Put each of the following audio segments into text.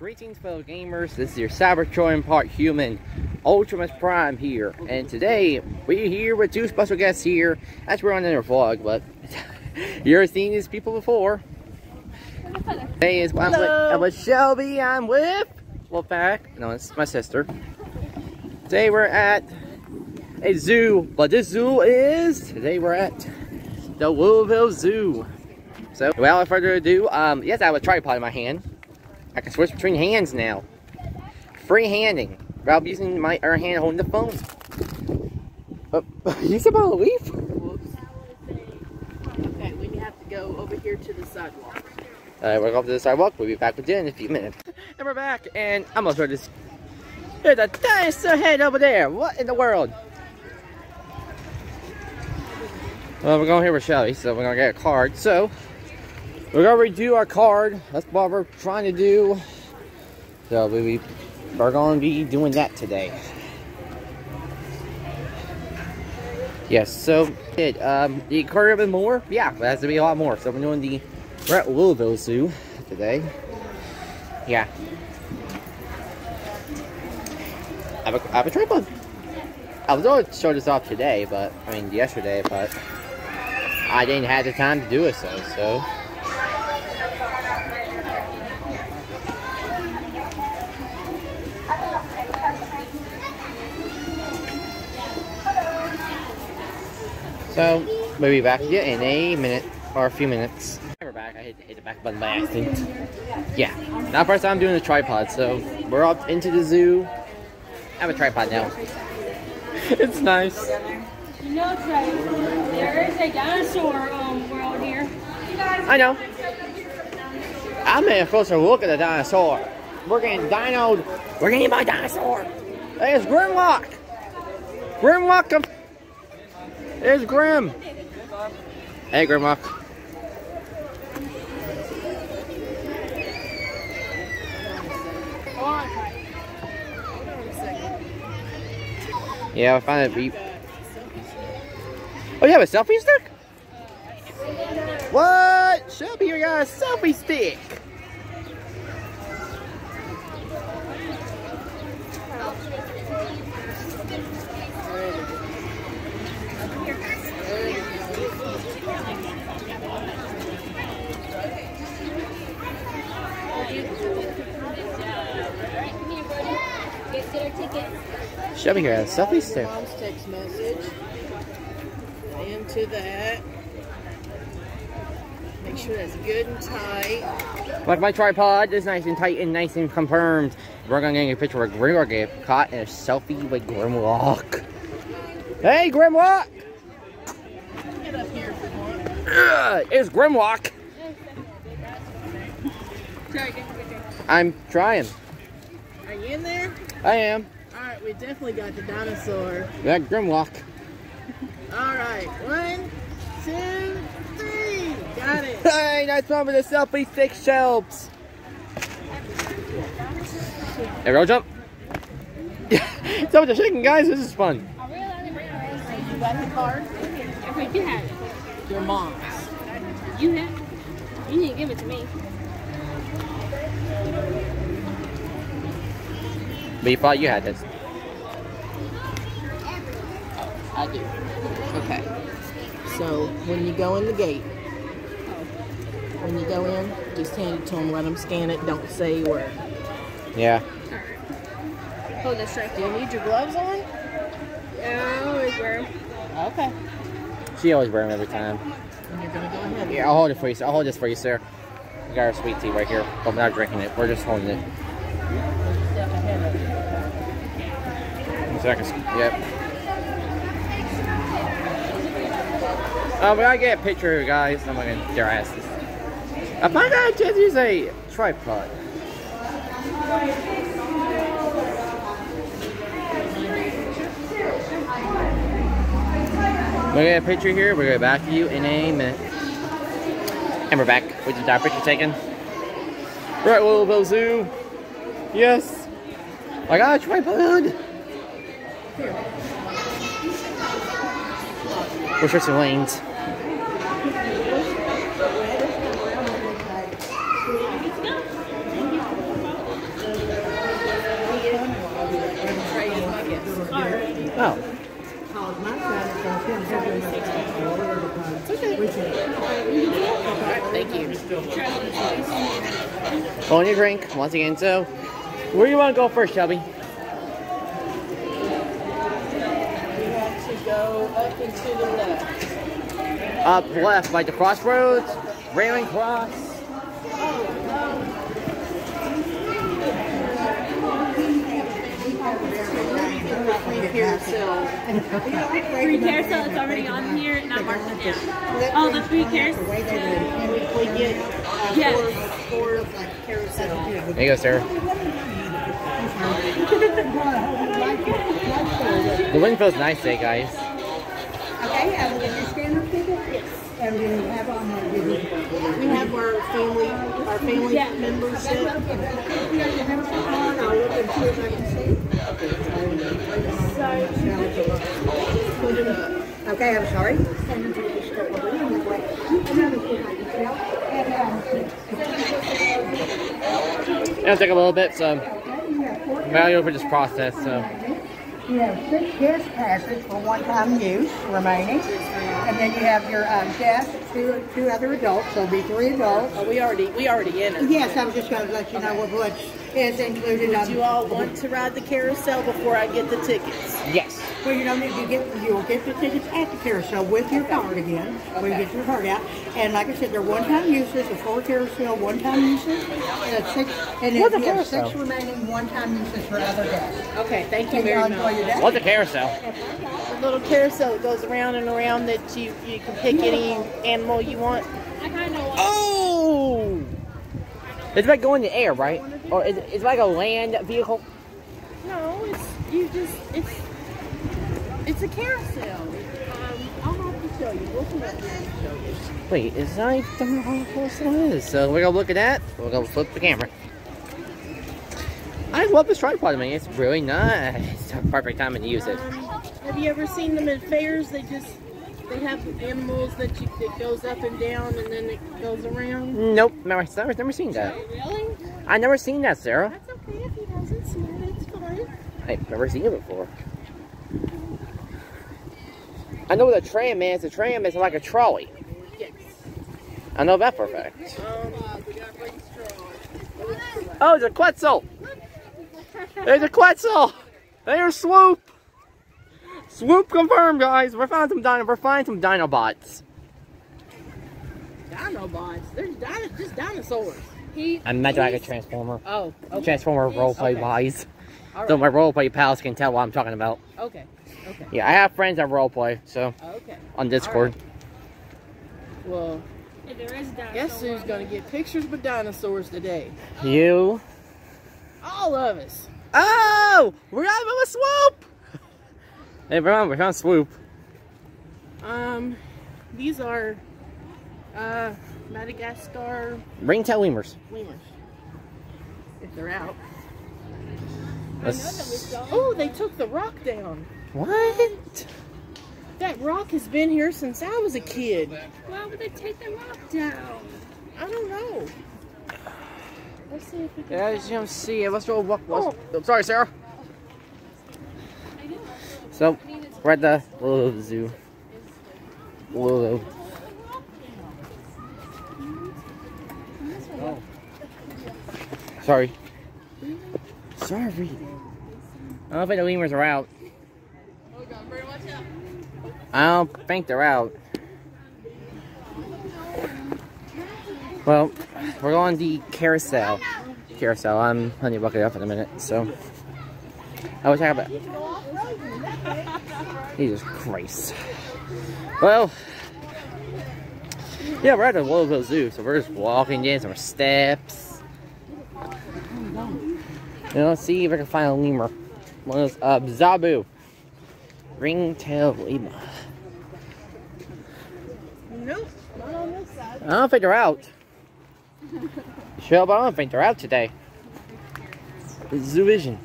Greetings fellow gamers, this is your Cybertron part human, Ultraimus Prime here, and today we're here with two special guests here, as we're on another vlog, but you've seen these people before. Hey, is I'm with, I'm with Shelby, I'm with Wolfpack, no it's my sister. Today we're at a zoo, but this zoo is, today we're at the Louisville Zoo. So without further ado, um, yes I have a tripod in my hand. I can switch between hands now. Free handing. Without using my other hand holding the phone. Uh, you said about to leave? Whoops. Okay, we have to go over here to the sidewalk. Alright, we're going to the sidewalk. We'll be back with you in a few minutes. And we're back, and I'm gonna show this. There's a dinosaur head over there. What in the world? Well, we're going here with Shelly, so we're gonna get a card. So, we're gonna redo our card. That's what we're trying to do. So we we're gonna be doing that today. Yes, so it um the card a bit more? Yeah, it has to be a lot more. So we're doing the we're at Louisville Zoo today. Yeah. I have a, I have a tripod. I was going to show this off today, but I mean yesterday, but I didn't have the time to do it so so So, we'll be back here in a minute, or a few minutes. We're back, I hit, hit the back button by accident. Yeah, now first time I'm doing the tripod, so we're up into the zoo. I have a tripod now. it's nice. You know, there is a dinosaur um, world here. I know. I'm getting a closer look at the dinosaur. We're getting dinoed. We're getting my dinosaur. There's Grimlock. Grimlock. Come. There's Grim. Hey, Grimlock. Yeah, I found it beep. Oh, you have a selfie stick? What? Shelby, you got uh, a selfie stick. Shelby here has a selfie stick. Mom's text message. Into that. Make sure that's good and tight. Like my tripod is nice and tight and nice and confirmed. We're gonna get a picture of Grimlock get caught in a selfie with Grimlock. Hey, Grimlock! Get up here. Ugh, it's Grimlock. Trey, get the picture. I'm trying. Are you in there? I am. Alright, we definitely got the dinosaur. That Grimlock. Alright, one, two, three. Got it. Hey, nice one with the selfie stick shelves. Hey, roll jump. so with the shaking, guys, this is fun. I really only You got the card? Okay, you have it. Your mom's. You have it. You need to give it to me. But you thought you had this. I do. Okay. So when you go in the gate, when you go in, just hand it to them, let them scan it, don't say a word. Yeah. Hold this straight. Do you need your gloves on? Yeah, I always wear them. Okay. She always wear them every time. And you're gonna go ahead. Yeah, I'll hold it for you. sir. I'll hold this for you, sir. We got our sweet tea right here, but we're not drinking it. We're just holding it. Step ahead of it. Seconds. Yep. Oh, we gotta get a picture of you guys. I'm gonna get their asses. I out to use a tripod. We're gonna get a picture here. We're gonna back to you in a minute. And we're back with the dive picture taken. We're at Louisville Zoo. Yes. I got a tripod. We're switching lanes. Oh. Thank you. On your drink, once again. So, where do you want to go first, Shelby? You have to go up and to the left. Up left, by the crossroads, railing cross. Free carousel. Free carousel is already on here, and I marked it down. Oh, the free carousel. We get Yes. Four, four like carousel. There you go, Sarah. The wind feels nice today, guys. Okay, I will get your scanner ticket? Yes. And do you have on there, do? We have our family, our family Yeah. membership. On, I'll look and see if I can see. Put it up. Okay, I'm sorry. It'll take a little bit, so okay, you have four value for this process. So, You have six guest passes for one-time use remaining. And then you have your um, guests, two, two other adults, so it'll be three adults. Oh, we already, we already in it. Yes, I was just going to let you know what, what is included on. Do you all want to ride the carousel before I get the tickets? yes. Well, you know, you get, you'll get the tickets at the carousel with your card again, when you get your card out. And like I said, they're one-time uses, the four carousel, one-time uses, and it's six, and then you have six remaining one-time uses for other guests. Okay, thank you Can very much. What's a carousel? The little carousel that goes around and around that you, you can pick any animal you want. I kind of want. Oh! It's like going in the air, right? Or is it's like a land vehicle? No, it's, you just, it's, it's a carousel. Um, I'll have to show you. We'll come up here and show you. Wait, is I don't know how close it is. So we're gonna look at that. We're gonna flip the camera. I love this tripod. I mean, it's really nice. It's a perfect time to use it. Um, have you ever seen them at fairs? They just, they have animals that you, that goes up and down and then it goes around. Nope, never, never, never seen that. Really? I never seen that, Sarah. That's okay if he hasn't seen it. It's fine. I've never seen it before. I know what a tram is. A tram is like a trolley. Yes. I know that for a fact. Um, we gotta bring straw. Oh, it's a Quetzal! There's a Quetzal! There's Swoop! Swoop confirmed, guys. We're finding some dino. We're finding some Dinobots. Dinobots. There's dino, just dinosaurs. He. I meant like a Transformer. Oh, okay. Transformer roleplay Okay. wise. All So right. my roleplay pals can tell what I'm talking about. Okay. Okay. Yeah, I have friends that roleplay, so Okay. on Discord. Well, If there is a guess who's gonna get pictures with dinosaurs today? You. All of us. Oh! We got him with Swoop! Hey, everyone, we found Swoop. Um, these are uh Madagascar Ringtail lemurs. lemurs. If they're out. Oh, they took the rock down. What? That rock has been here since I was a kid. Why would they take the rock down? I don't know. Let's see if we can. Yeah, as you can see, let's go walk. Oh. sorry, Sarah. So, we're at the Willow Zoo. Willow. Oh. Sorry. Sorry. I don't think the lemurs are out. I don't think they're out. Well, we're on the carousel. Carousel. I'm honey bucket up in a minute, so. I was talking about. Jesus Christ. Well, yeah, we're at the Louisville Zoo, so we're just walking down some steps. And let's see if I can find a lemur. One of those, uh, Zabu. Ringtail lemur. Nope, not on this side. I don't think they're out. Sure, but I don't think they're out today. It's Zoo Vision.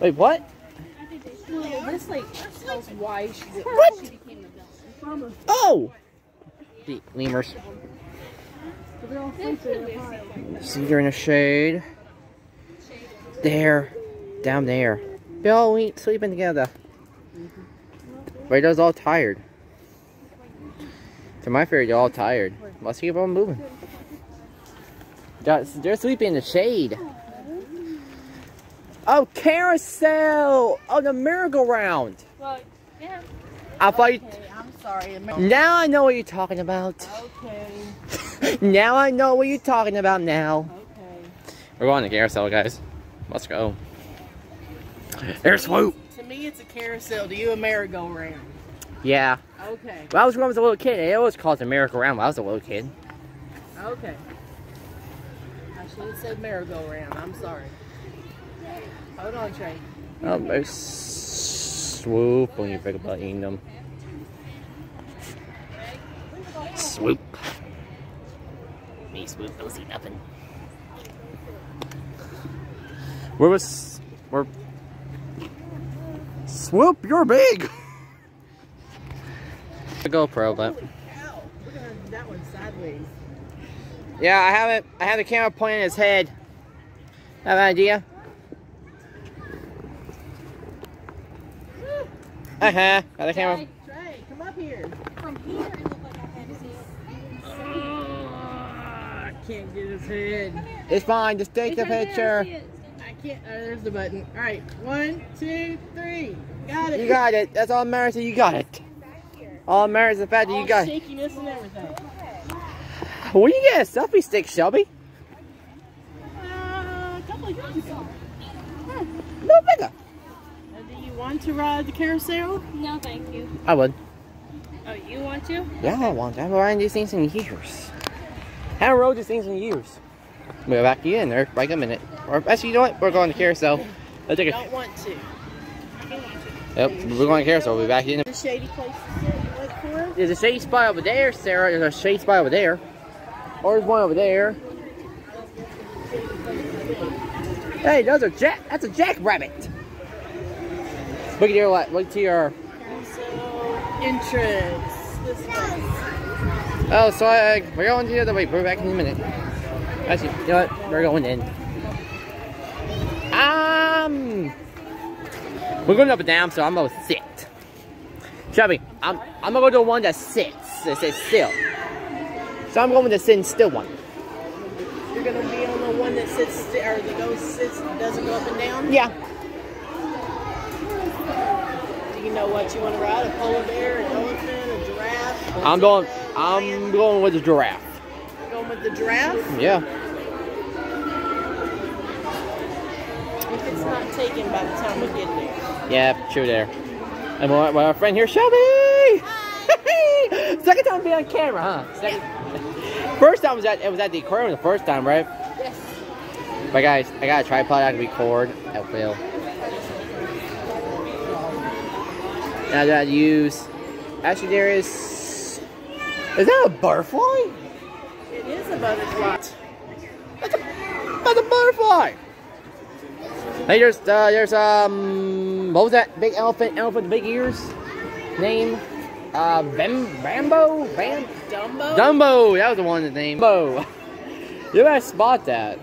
Wait, what? Well, this like tells why she did. What? Oh! The lemurs. See, they're in the shade. There. Down there. They're all eat, sleeping together. Radio's all tired. To my fear, they're all tired. Let's keep on moving. They're sleeping in the shade. Oh, carousel! Oh, the merry-go-round! Well, yeah. I thought. Okay, sorry. Now I know what you're talking about. Okay. Now I know what you're talking about now. Okay. We're going to carousel, guys. Let's go. Air swoop! To me, it's a carousel. To you, a merry-go-round. Yeah. Okay. When I was growing up as a little kid, it always called a merry-go-round when I was a little kid. Okay. I should have said merry-go-round. I'm sorry. Hold on, Trey. Oh, they swoop when you think about eating them. Swoop. Me swoop, don't see nothing. Where was where? Swoop, you're big. The GoPro, but Ow! Look at that one sideways. yeah, I have it. I have the camera pointing at his head. Have an idea? Uh huh. Got the camera. Trey, come up here. From here, it looked like I had to see it. I can't get his head. It's fine. Just take the It's right there, picture. see it. I can't. Oh, there's the button. All right. One, two, three. Got it. You got it. That's all that matters. You got it. All that matters is the fact that you got it. shakiness and everything. Where you get a selfie stick, Shelby? Uh, a couple of years ago. No bigger. Uh, do you want to ride the carousel? No, thank you. I would. Oh, you want to? Yeah, I want. To. I haven't ridden these things in years. Haven't rode these things in years. We'll go back in there like a minute. Or actually, you know what? We're going to carousel. Let's take a. Don't want to. Yep, we're going to carousel. We'll be back in. The shady place to sit and look for. There's a shady spot over there, Sarah. There's a shady spot over there. Or there's one over there. Hey, those are jack. That's a jackrabbit. Look at your what? Look to your. Carousel entrance. Oh, so uh, we're going the other way. We're back in a minute. Actually, you know what? We're going in. Um, we're going up and down, so I'm gonna sit. Shelby, I'm I'm gonna go to the one that sits. That says still. So I'm going to the sitting still one. You're gonna be on the one that sits or that goes sits doesn't go up and down. Yeah. Do you know what you want to ride? A polar bear, an elephant? I'm going. I'm going with the giraffe. going with the giraffe. Yeah. If it's not taken by the time we get there. Yeah, true there. And my, my friend here, Shelby. Second time being on camera, huh? Second. First time was at it was at the aquarium the first time, right? Yes. But guys, I got a tripod I can record at will. Now that I use. Actually, there is. Is that a butterfly? It is a butterfly. That's a, that's a butterfly. Hey, there's uh, there's um, what was that big elephant? Elephant, with big ears. Name? Uh, Bam, Bambo, Bam, Dumbo. Dumbo. That was the one. The name. Dumbo. You gotta spot that.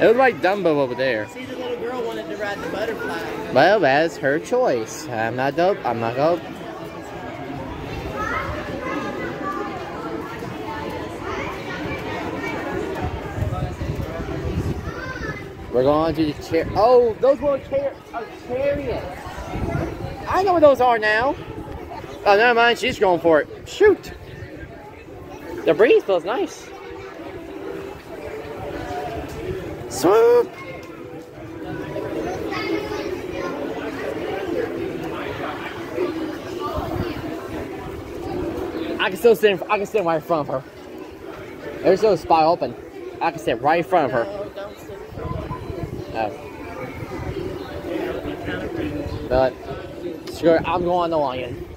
It was like Dumbo over there. See, the little girl wanted to ride the butterfly. Well, that's her choice. I'm not dope. I'm not dope. We're going to the chair. Oh, those were char are chariots. I know what those are now. Oh, never mind. She's going for it. Shoot. The breeze feels nice. Swoop. I can still. In, I can sit right in front of her. There's no spot open. I can sit right in front of her. No, don't sit in front of but sure, I'm going the lion.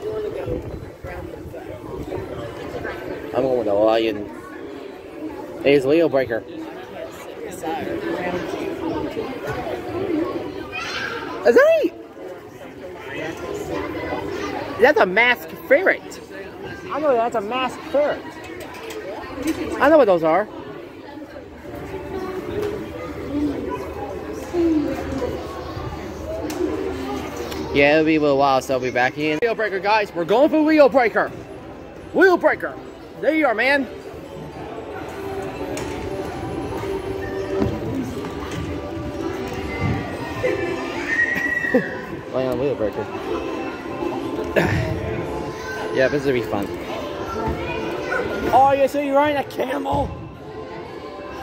You want to go round the back. I'm going with the lion. He's Leo Breaker. Can't sit beside her. Around you. Is that? That's a masked ferret. I know that's a masked ferret. I know what those are. Yeah, it'll be a little while, so I'll be back in. Wheel breaker, guys. We're going for wheel breaker. Wheel breaker. There you are, man. Laying on wheel breaker. yeah, this will be fun. Oh, you see you're riding a camel?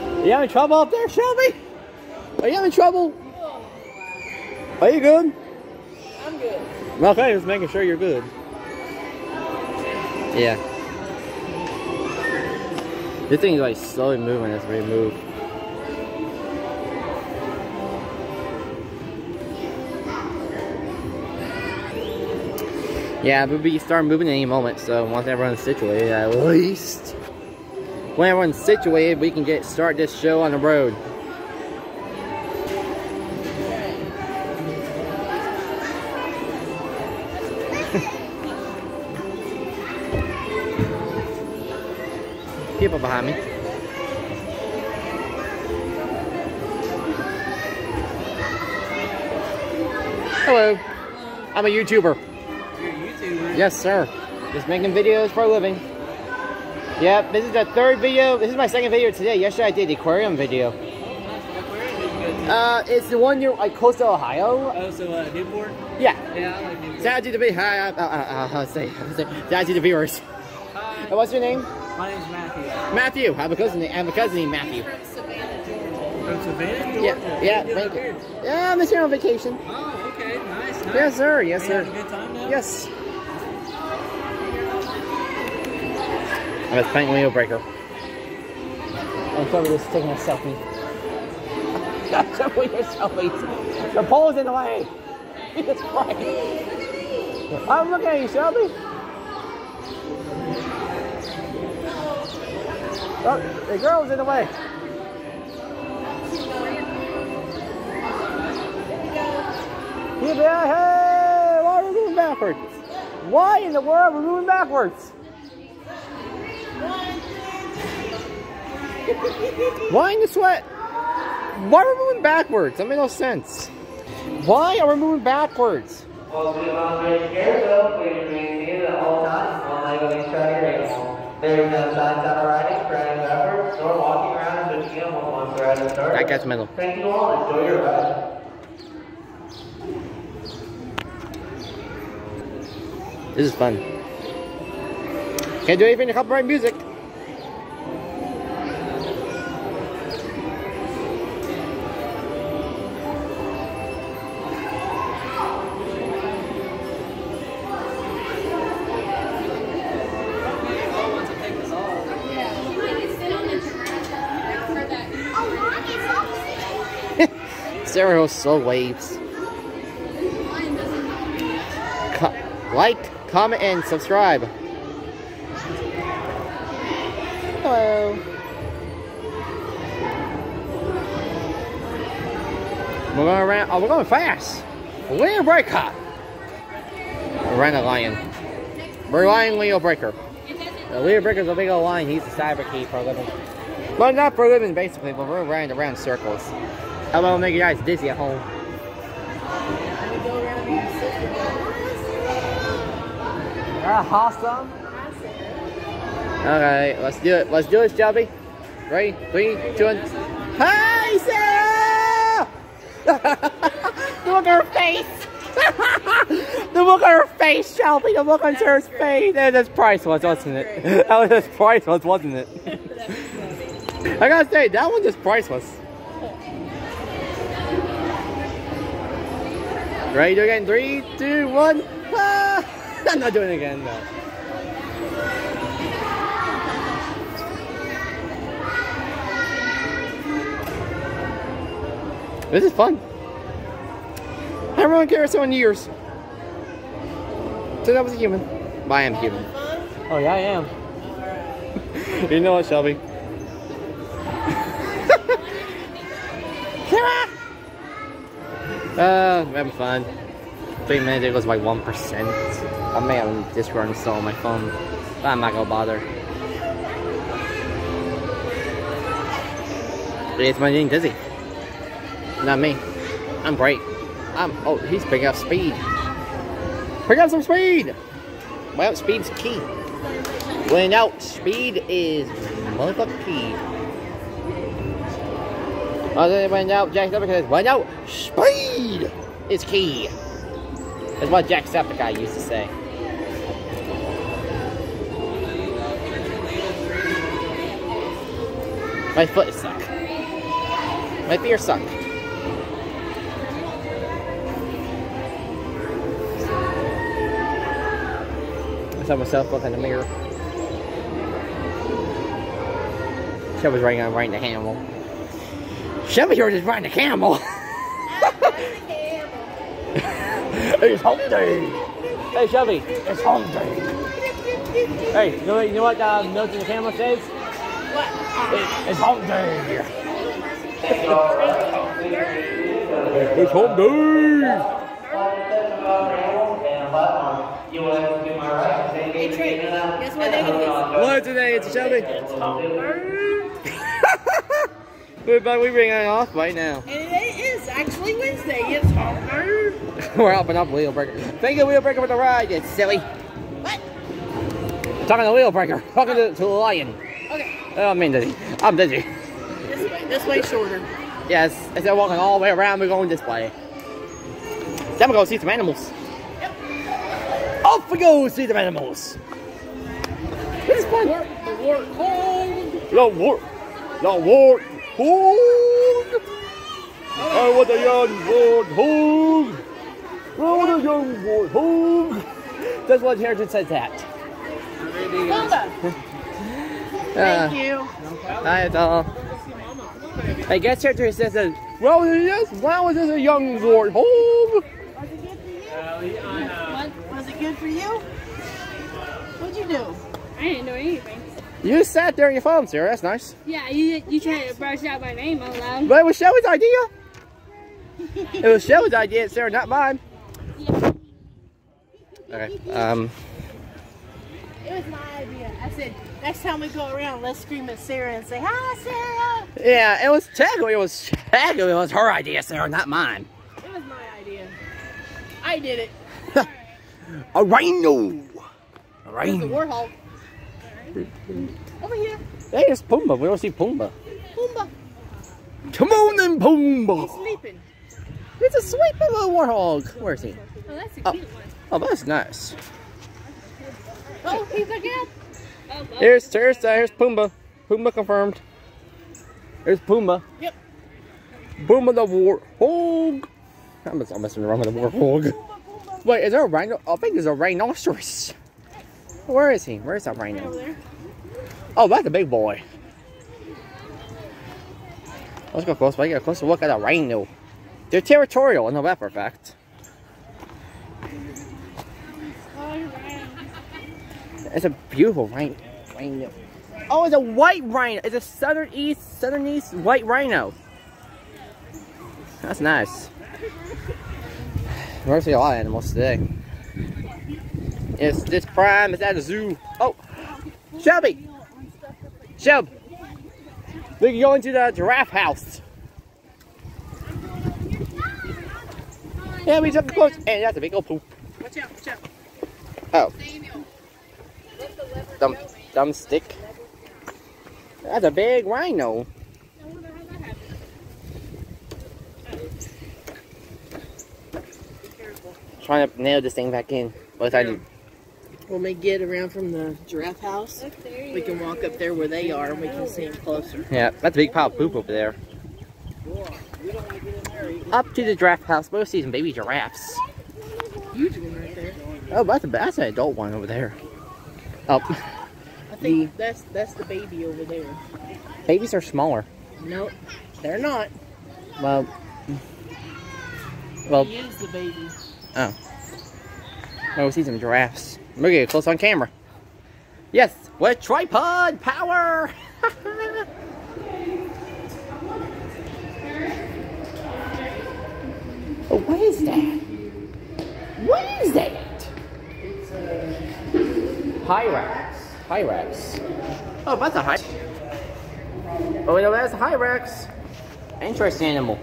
Are you having trouble up there, Shelby? Are you having trouble? Are you good? I'm good. Okay, just making sure you're good. Yeah. This thing is like slowly moving as we move. Yeah, but we start moving any moment, so once everyone's situated, at least when everyone's situated, we can get start this show on the road. People behind me. Hello. I'm a YouTuber. Yes, sir. Just making videos for a living. Yep, this is the third video. This is my second video today. Yesterday I did the aquarium video. Uh, it's the one near like coastal Ohio. Oh, so uh, Newport? Yeah. Yeah, I like Newport. Say hi to the vi- hi, uh, uh, uh, uh, say, say hi to the viewers. Hi, Uh, What's your name? my name's Matthew. Matthew. I have a cousin. I have a cousin named Matthew. From Savannah, Georgia. Yeah, yeah. What are you doing Thank you. Yeah, I'm just here on vacation. Oh, okay, nice, nice. Yes, sir. Yes, You sir. having a good time now? Yes. I'm a playing wheel breaker. I'm sorry, just taking a selfie. Stop with your selfies. The pole's in the way. Jesus Christ. I'm looking at you, Shelby. Oh, the girl's in the way. Here Yeah, but, hey, why are we moving backwards? Why in the world are we moving backwards? Why in the sweat? Why are we moving backwards? That made no sense. Why are we moving backwards? Well, we want to carousel, please remain seated the whole time while I go inside your. There is no signs on riding, riding backwards, nor walking around and switching animals once the ride has started. That guy's middle. Thank you all, enjoy your ride. This is fun. Can't do anything to copyright music. Stereo slow waves. Co- like, comment, and subscribe. Hello. We're going around. Oh, we're going fast. Wheel breaker. Around a lion. We're lion Leo breaker. The wheel breaker's a big old lion. He's a cyber key for a living. Well, not for a living, basically, but we're running around circles. About make you guys dizzy at home? Ah, awesome. Okay, let's do it. Let's do it, Shelby. Ready? Three, two, one. Hi, Sarah! look at her face. the look on her face, Shelby. The look on Sarah's face. That was priceless, wasn't it? That was just priceless, wasn't it? I gotta say, that one just priceless. Ready to do it again? Three, two, one. Ah! I'm not doing it again, no. This is fun. I haven't run carousel in years. So that was a human. But I am human. Oh yeah, I am. you know what, Shelby? Sarah! Uh, I'm having fun. three minutes it was like one percent. I may have just reinstalled on my phone, but I'm not gonna bother. It's my name Dizzy. Not me. I'm great. I'm. Oh, he's picking up speed. Pick up some speed. Well, speed's key. When out, speed is motherfucking key. When out, Jacksepticeye says, when out, speed is key. That's what Jacksepticeye used to say. My foot is suck. My are suck. Saw myself look in the mirror. Shelby's riding on riding the camel. Shelby here is riding the camel. it's home day. Hey Shelby, it's home day. Hey, you know what? You know what uh, Milton the camel says? What? It, it's home day. it's home day. You will execute my right to Hey, Trey, guess what day it is? What today? It's Shelby. But we bring it off right now. And it is actually Wednesday. It's hard. We're helping up Wheel Breaker. Thank you, Wheel Breaker, for the ride, you silly. What? I'm talking to Wheel Breaker. Talking to, to a lion. Okay, Oh, I mean, dizzy. I'm dizzy. this way. This way shorter. Yes, instead of walking all the way around, we're going this way. Then we're going to see some animals. Off we go, see some animals. This is fun. The wart home. The wart. The wart. Hog. I want a young wart hog. I want a young wart hog. That's what Heritage says that. Mama. Uh, Thank you. That's all. Hey, guess Heritage says that. Well, yes, why was this a young wart hog? Was good for you? What'd you do? I didn't do anything. You sat there on your phone, Sarah. That's nice. Yeah, you you tried to brush out my name out loud. But it was Shelby's idea. it was Shelby's idea, Sarah, not mine. Okay. Um. It was my idea. I said, next time we go around, let's scream at Sarah and say, Hi, Sarah. Yeah, it was technically it was technically it was her idea, Sarah, not mine. It was my idea. I did it. A rhino. A It was the rhino. warthog. Over here. Hey, it's Pumbaa. We don't see Pumbaa. Pumbaa. Come on then, He's Pumbaa. sleeping. It's a sweet little warthog. Where is he? Oh, that's a Oh. cute one. Oh, that's nice. Oh, he's again. Oh, oh. Here's here's uh, here's Pumbaa. Pumbaa confirmed. Here's Pumbaa. Yep. Pumbaa the warthog. I'm just- I'm messing around with the warthog. Wait, is there a rhino? I think there's a rhinoceros. Where is he? Where's that rhino? Oh, that's a big boy. Let's go close. I get a closer look at a rhino. They're territorial, in the matter of fact. It's a beautiful rhino. rhino. Oh, it's a white rhino. It's a southern east, southern east white rhino. That's nice. We're gonna see a lot of animals today. It's this prime. It's at a zoo. Oh, Shelby. Shelby. We can go into the giraffe house. Yeah, we jumped close, and that's a big old poop. Watch out, watch out. Oh. Dumb, dumb stick. That's a big rhino. Trying to nail this thing back in. But I did. When we get around from the giraffe house, we can walk up there where they are and we can see them closer. Yeah, that's a big pile of poop over there. Up to the giraffe house. We'll see some baby giraffes. Huge one right there. Oh, that's a that's an adult one over there. Oh, I think that's that's the baby over there. babies are smaller. Nope, they're not. Well, well, He is the baby. Oh. Oh, we see some giraffes. We're get close on camera. Yes, with tripod power! oh, what is that? What is that? Hyrax. Hyrax. Oh, that's a Hyrax. Oh, no, that's a Hyrax. Interesting animal.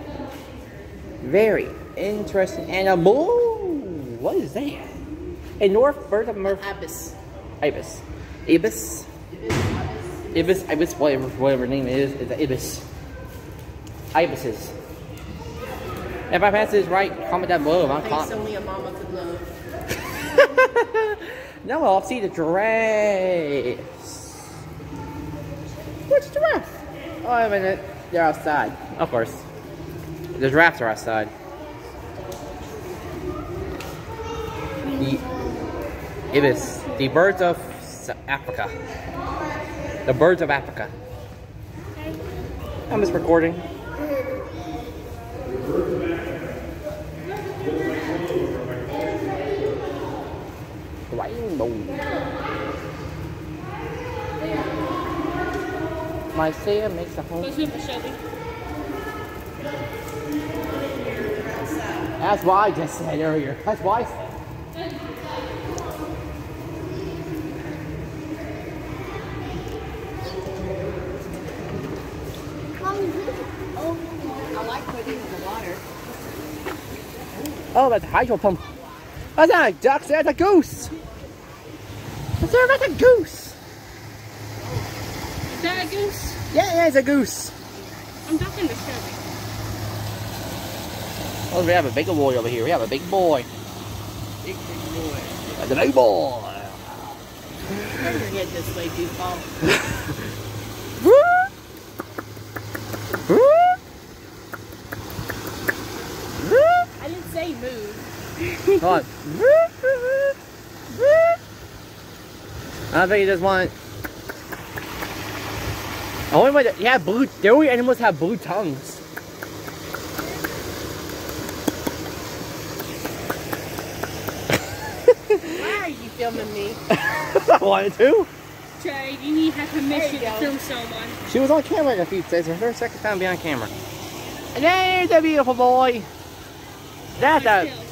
Very interesting animal. What is that? A North bird of Murph. Ibis. Ibis. Ibis. Ibis. Ibis. Ibis whatever, whatever name it is, is Ibis. Ibises. If I pass this right, comment down below. I'm Thanks only a mama could love. now I'll see the giraffes. Where's the giraffe? Oh, a minute. They're outside. Of course. The giraffes are outside. The ibis. The birds of Africa. The birds of Africa. I'm just recording. Rainbow. Mycia makes a home. Let's move to Shelby. That's what I just said earlier. That's what I said. I like putting it in the water. Oh, that's a hydro pump. That's not a duck, that's a goose. That's, a- that's a goose. Is that a goose? Yeah, yeah, it's a goose. I'm ducking to Shelby. Oh, we have a bigger boy over here. We have a big boy. Big, big boy. That's a big boy. Your head this way, goofball. I didn't say move. Hold on. I think you just want. I wonder why. the- Yeah, blue. The only animals have blue tongues. Why are you filming me? I wanted to. Trey, you need to have permission There to film someone. She was on camera in a few days. It's her second time being on camera. And there's a beautiful boy. That's But a.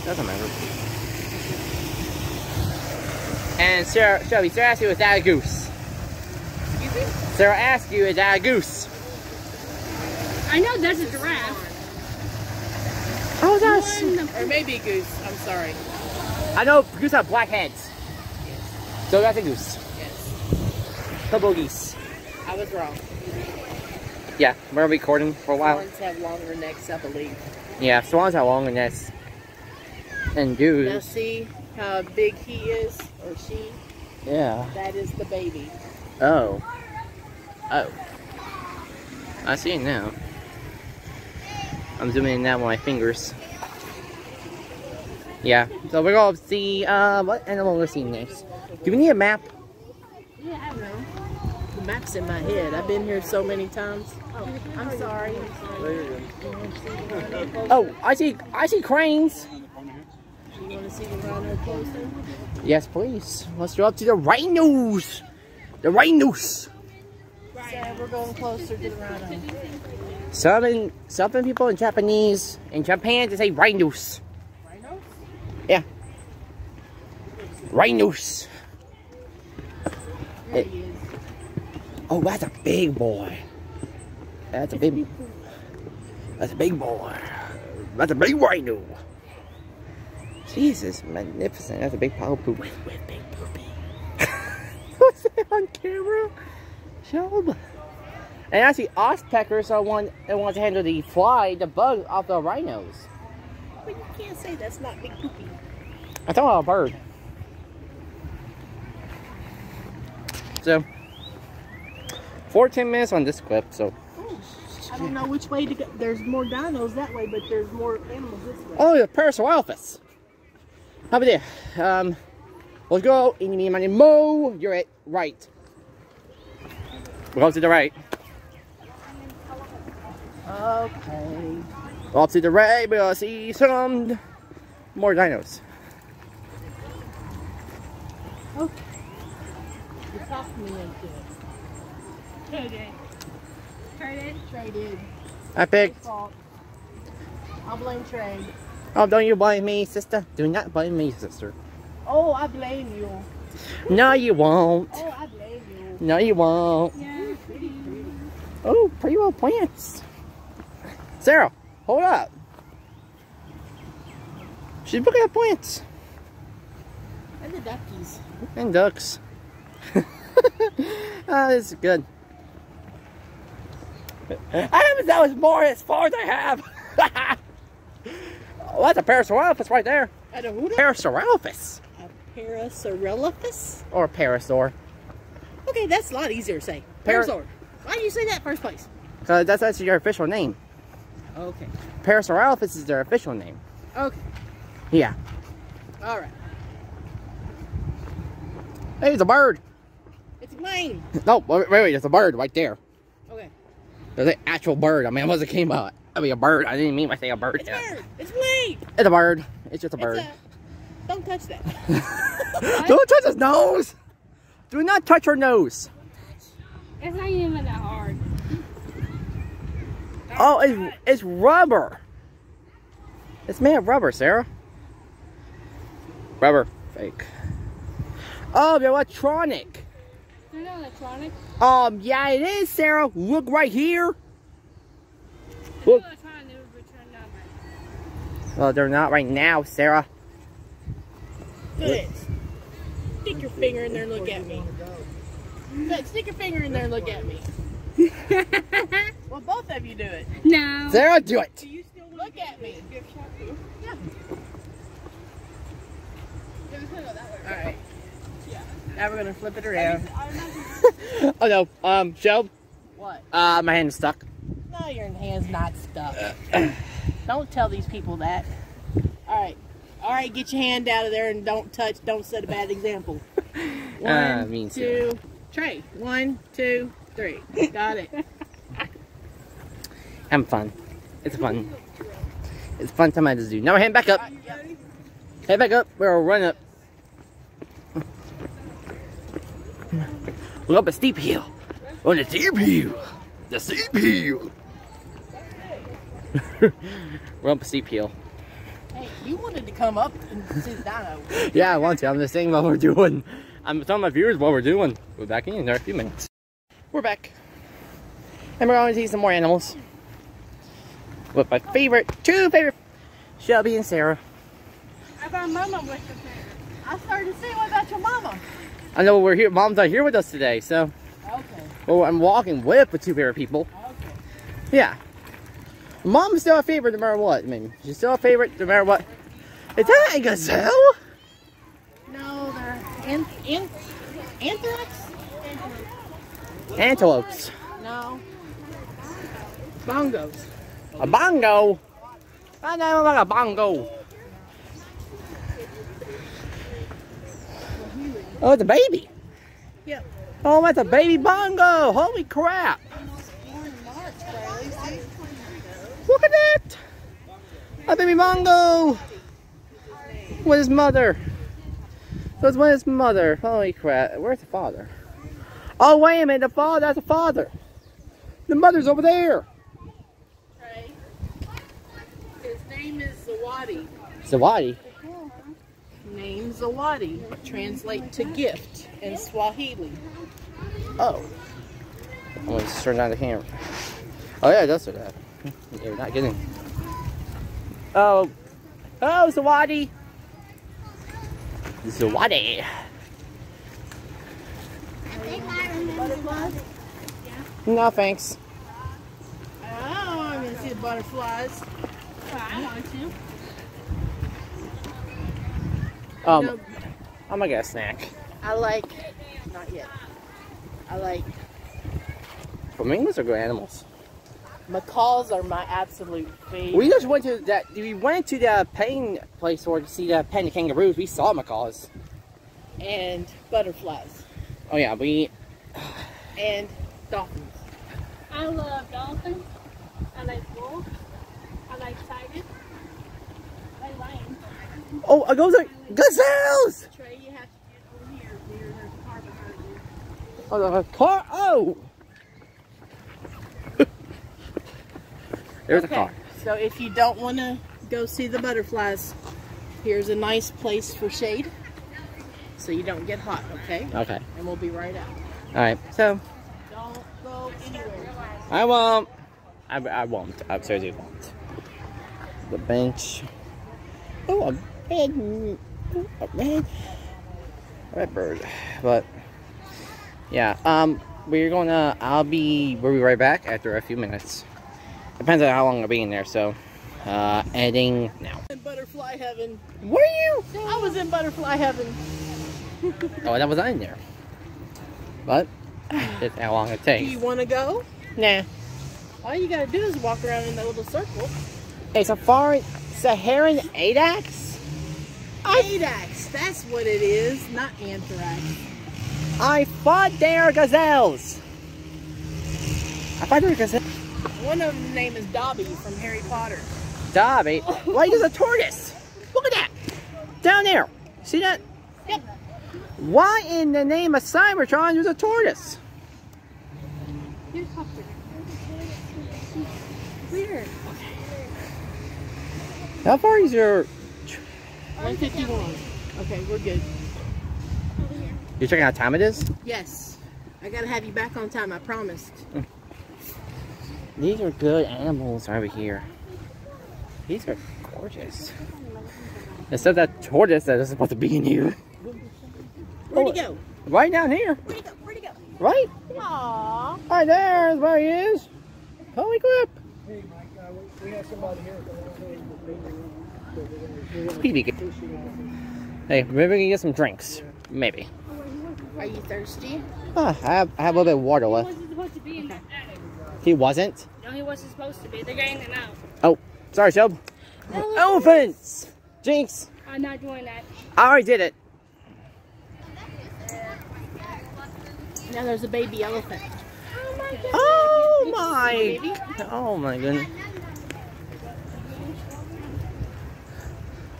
still, same thing. Doesn't matter. And Sarah, Shelby, Sarah asked you, is that a goose? Excuse me? Sarah asked you, is that a goose? I know that's a giraffe. Oh, that's. Or maybe goose. I'm sorry. I know goose have black heads. So that's a goose. Yes. Couple geese. I was wrong. Yeah, we're recording for a while. Swans have longer necks, I believe. Yeah, swans have longer necks. And Now goose. see how big he is, or she? Yeah. That is the baby. Oh. Oh. I see it now. I'm zooming in now with my fingers. Yeah, so we're gonna see, uh, what animal we're seeing next. Do we need a map? Yeah, I know. The map's in my head. I've been here so many times. Oh, I'm sorry. Oh, I see, I see cranes. You want to see the rhino closer? Yes, please. Let's go up to the rhinos. The rhinos. So we're going closer to the rhino. Some, in, some people in Japanese, in Japan, they say rhinos. Rhino? Yeah. Rhinos. Is. Oh, that's a big boy. That's a big. That's a big boy. That's a big rhino. Jesus, magnificent. That's a big pile of poop. With, with big poopy. What's that on camera? Show 'em. And actually, oxpeckers are one that want to handle the fly, the bug off the rhinos. But you can't say that's not big poopy. I thought about a bird. So, 14 minutes on this clip, so. Oh, I don't know which way to go. There's more dinos that way, but there's more animals this way. Oh, the Parasaurolophus. How about there? Um, let's go. Eeny, meeny, miny, mo. You're it. Right. We'll go to the right. Okay. Off to the right, we'll see some more dinos. Okay. You talked me into it. Trey did. Trey did. Trey did. i picked i'll blame Trey. Oh, don't you blame me, sister. Do not blame me, sister. Oh, I blame you. No, you won't. Oh, I blame you. No, you won't. Yeah. Oh, pretty well plants. Sarah, hold up. She's looking at plants And the duckies. and ducks. oh, this is good. I haven't that was more as far as I have. oh, that's a Parasaurolophus right there. And a who? Parasaurolophus. A Parasaurolophus? Or a Parasaur. Okay, that's a lot easier to say. Para- Parasaur. Why did you say that first place? Because that's actually your official name. Okay. Parasaurolophus is their official name. Okay. Yeah. All right. Hey, it's a bird. It's a mine. No, wait, wait, wait, it's a bird right there. Okay. There's an actual bird. I mean, I wasn't came out. I mean, a bird. I didn't mean by saying a bird. It's a bird. It's mine. It's a bird. It's just a bird. A... Don't touch that. Don't touch his nose. Do not touch her nose. It's not even that hard. Oh, it's, it's rubber. It's made of rubber, Sarah. Rubber. Fake. Oh, they're electronic. They're not electronic. Um, yeah, it is, Sarah. Look right here. If Look. they're they would return that way. Well, they're not right now, Sarah. Good. Stick your finger in there and look at me. Good. Stick your finger in there and look at me. well, both of you do it. No. Sarah, do it. Do you still look at me. Yeah. All right. Now we're gonna flip it around. Oh no. Um, Joe. What? Uh, my hand's stuck. No, your hand's not stuck. don't tell these people that. All right. All right, get your hand out of there and don't touch. Don't set a bad example. One, Uh, mean two, Trey. One, two, three. Got it. Having fun. It's fun. It's fun time at the zoo. Now hand back up. Head back up. We're run up. We're up a steep hill. On the steep hill. The steep hill. We're up a steep hill. Hey, you wanted to come up and see the dino. Yeah, I want to. I'm just saying what we're doing. I'm telling my viewers what we're doing. We're back in there a few minutes. We're back. And we're going to see some more animals. With my favorite, two favorite, Shelby and Sarah. I thought Mama was the favorite. I started to say, what about your mama? I know we're here. Mom's not here with us today, so Okay, well, I'm walking with the two favorite people. okay. Yeah. Mom's still a favorite no matter what. I mean, she's still a favorite no matter what. Is that a gazelle? No, they're an, an, anthrax? Antelopes. No. Bongos. A bongo. I know like a bongo. Oh, it's a baby. Yep. Oh, that's a baby bongo. Holy crap. Look at that. A baby bongo. With his mother. That's with his mother. Holy crap. Where's the father? Oh, wait a minute. The father, that's the father. The mother's over there. His name is Zawadi. Zawadi. Name Zawadi. Translate to gift in Swahili. Oh. I'm gonna just turn down the camera. Oh yeah, it does do that. You're not kidding. Oh. Oh, Zawadi. Zawadi. No, thanks. Oh, I'm gonna see the butterflies. I want to. Um, No, I'm gonna get a snack. I like, not yet. I like Flamingos are good animals. Macaws are my absolute favorite. We just went to that. We went to the pain place where to see the panda kangaroos. We saw macaws. and butterflies Oh yeah, we. and dolphins. I love dolphins. Oh, I like wolves. I like tigers. I like lions. Oh, I go are gazelles. Trey, you have to get over here. There, there's a car behind you. Oh, the car. Oh. There's a car. So if you don't want to go see the butterflies, here's a nice place for shade. so you don't get hot, okay? Okay. And we'll be right out. All right. So Don't go anywhere. I won't. I, I won't. I seriously won't. The bench. Oh, a red, a red, red bird. But yeah, um, we're gonna. I'll be. We'll be right back after a few minutes. Depends on how long I'll be in there. So, uh, editing now. In butterfly heaven. Were you? I was in butterfly heaven. Oh, that was in there. But that's how long it takes. Do takes. you want to go? Nah. All you gotta do is walk around in that little circle. It's A safari Saharan Addax. Addax, that's what it is, not anthrax. I thought they are gazelles. I thought they were gazelles. One of them name is Dobby from Harry Potter. Dobby. Why is a tortoise? Look at that. Down there. See that? Yep. Why in the name of Cybertron is a tortoise? Here's Hopper. Weird. How far is your... 151. Okay, we're good. You checking out what time it is? Yes. I gotta have you back on time, I promised. Hmm. These are good animals over here. These are gorgeous. Except that tortoise that is supposed to be in here. Where'd he go? Right down here. Where'd he go? Where'd he go? Right? Aww. Right there is where he is. Holy crap. Maybe. Hey, maybe we can get some drinks. Maybe. Are you thirsty? Ah, I, have, I have a little bit of water He left. He wasn't? No, he wasn't supposed to be. They're getting him out. Oh, sorry, Shelb. Elephants! Jinx! I'm not doing that. I already did it. Now there's a baby elephant. Oh my! Baby? Oh my goodness.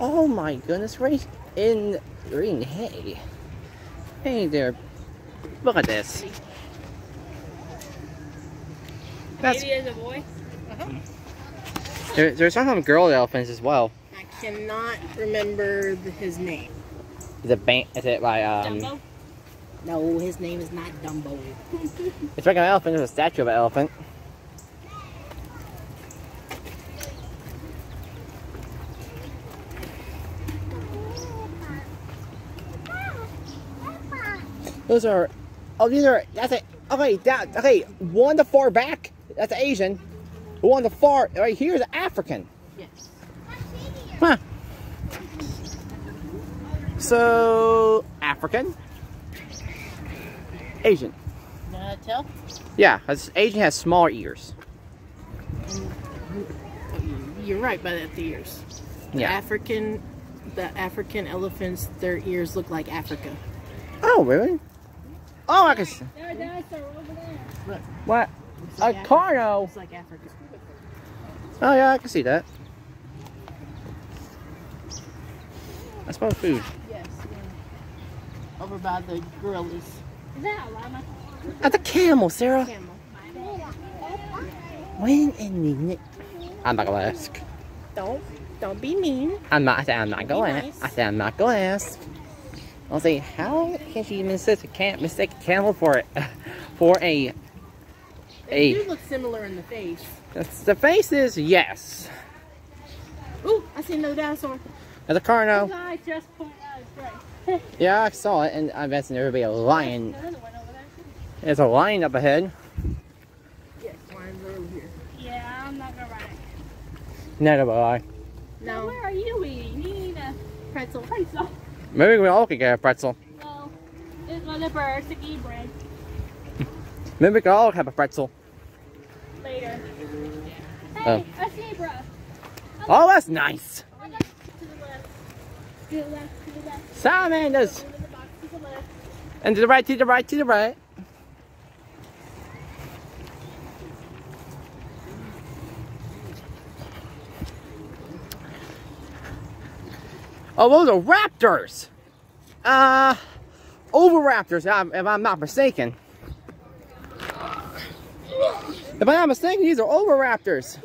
Oh my goodness, right in green hay. Hey there. Look at this. That's, Maybe as a boy. there, there's some girl elephants as well. I cannot remember the, his name. Is it ban- is it like um Dumbo. No, his name is not Dumbo. it's like an elephant, there's a statue of an elephant. Those are oh these are that's a okay that okay one to far back that's Asian. The one the far right here is African. Yes. Huh. So African. Asian. Can I tell? Yeah, Asian has smaller ears. You're right by that, the ears. The Yeah. African, the African elephants, their ears look like Africa. Oh, really? Oh, I can see. There, dinosaur over there. Look. What? Looks A like carno. Looks like Africa. Oh, yeah, I can see that. I smell food. Yes. yeah. Over by the gorillas. Is that a llama? That's a camel, Sarah. Camel. When in the... I'm not gonna ask. Don't, don't be mean. I'm not. I said I'm not gonna ask. nice. I said I'm not gonna ask. I'll say, how can she mistake a cam mistake a camel for it for a They a? do look similar in the face. The face is yes. Ooh, I see another dinosaur. As a carno. His eye just pointed out his. Yeah, I saw it, and I'm guessing there would be a lion. There's another one over there. There's a lion up ahead. Yes, lions are over here. Yeah, I'm not gonna ride it. Neither will I. Now, No, where are you eating? You need a pretzel. pretzel. Maybe we all could get a pretzel. Well, it's one of the birds to eat bread Maybe we could all have a pretzel. later. Hey, Oh. a zebra. Oh, that's nice. To the left. To the left. To the left. Salamanders. Into the box. To the left. And to the right, to the right, to the right. Oh, those are raptors. Uh, oviraptors, if I'm- if I'm not mistaken. If I'm not mistaken, these are oviraptors.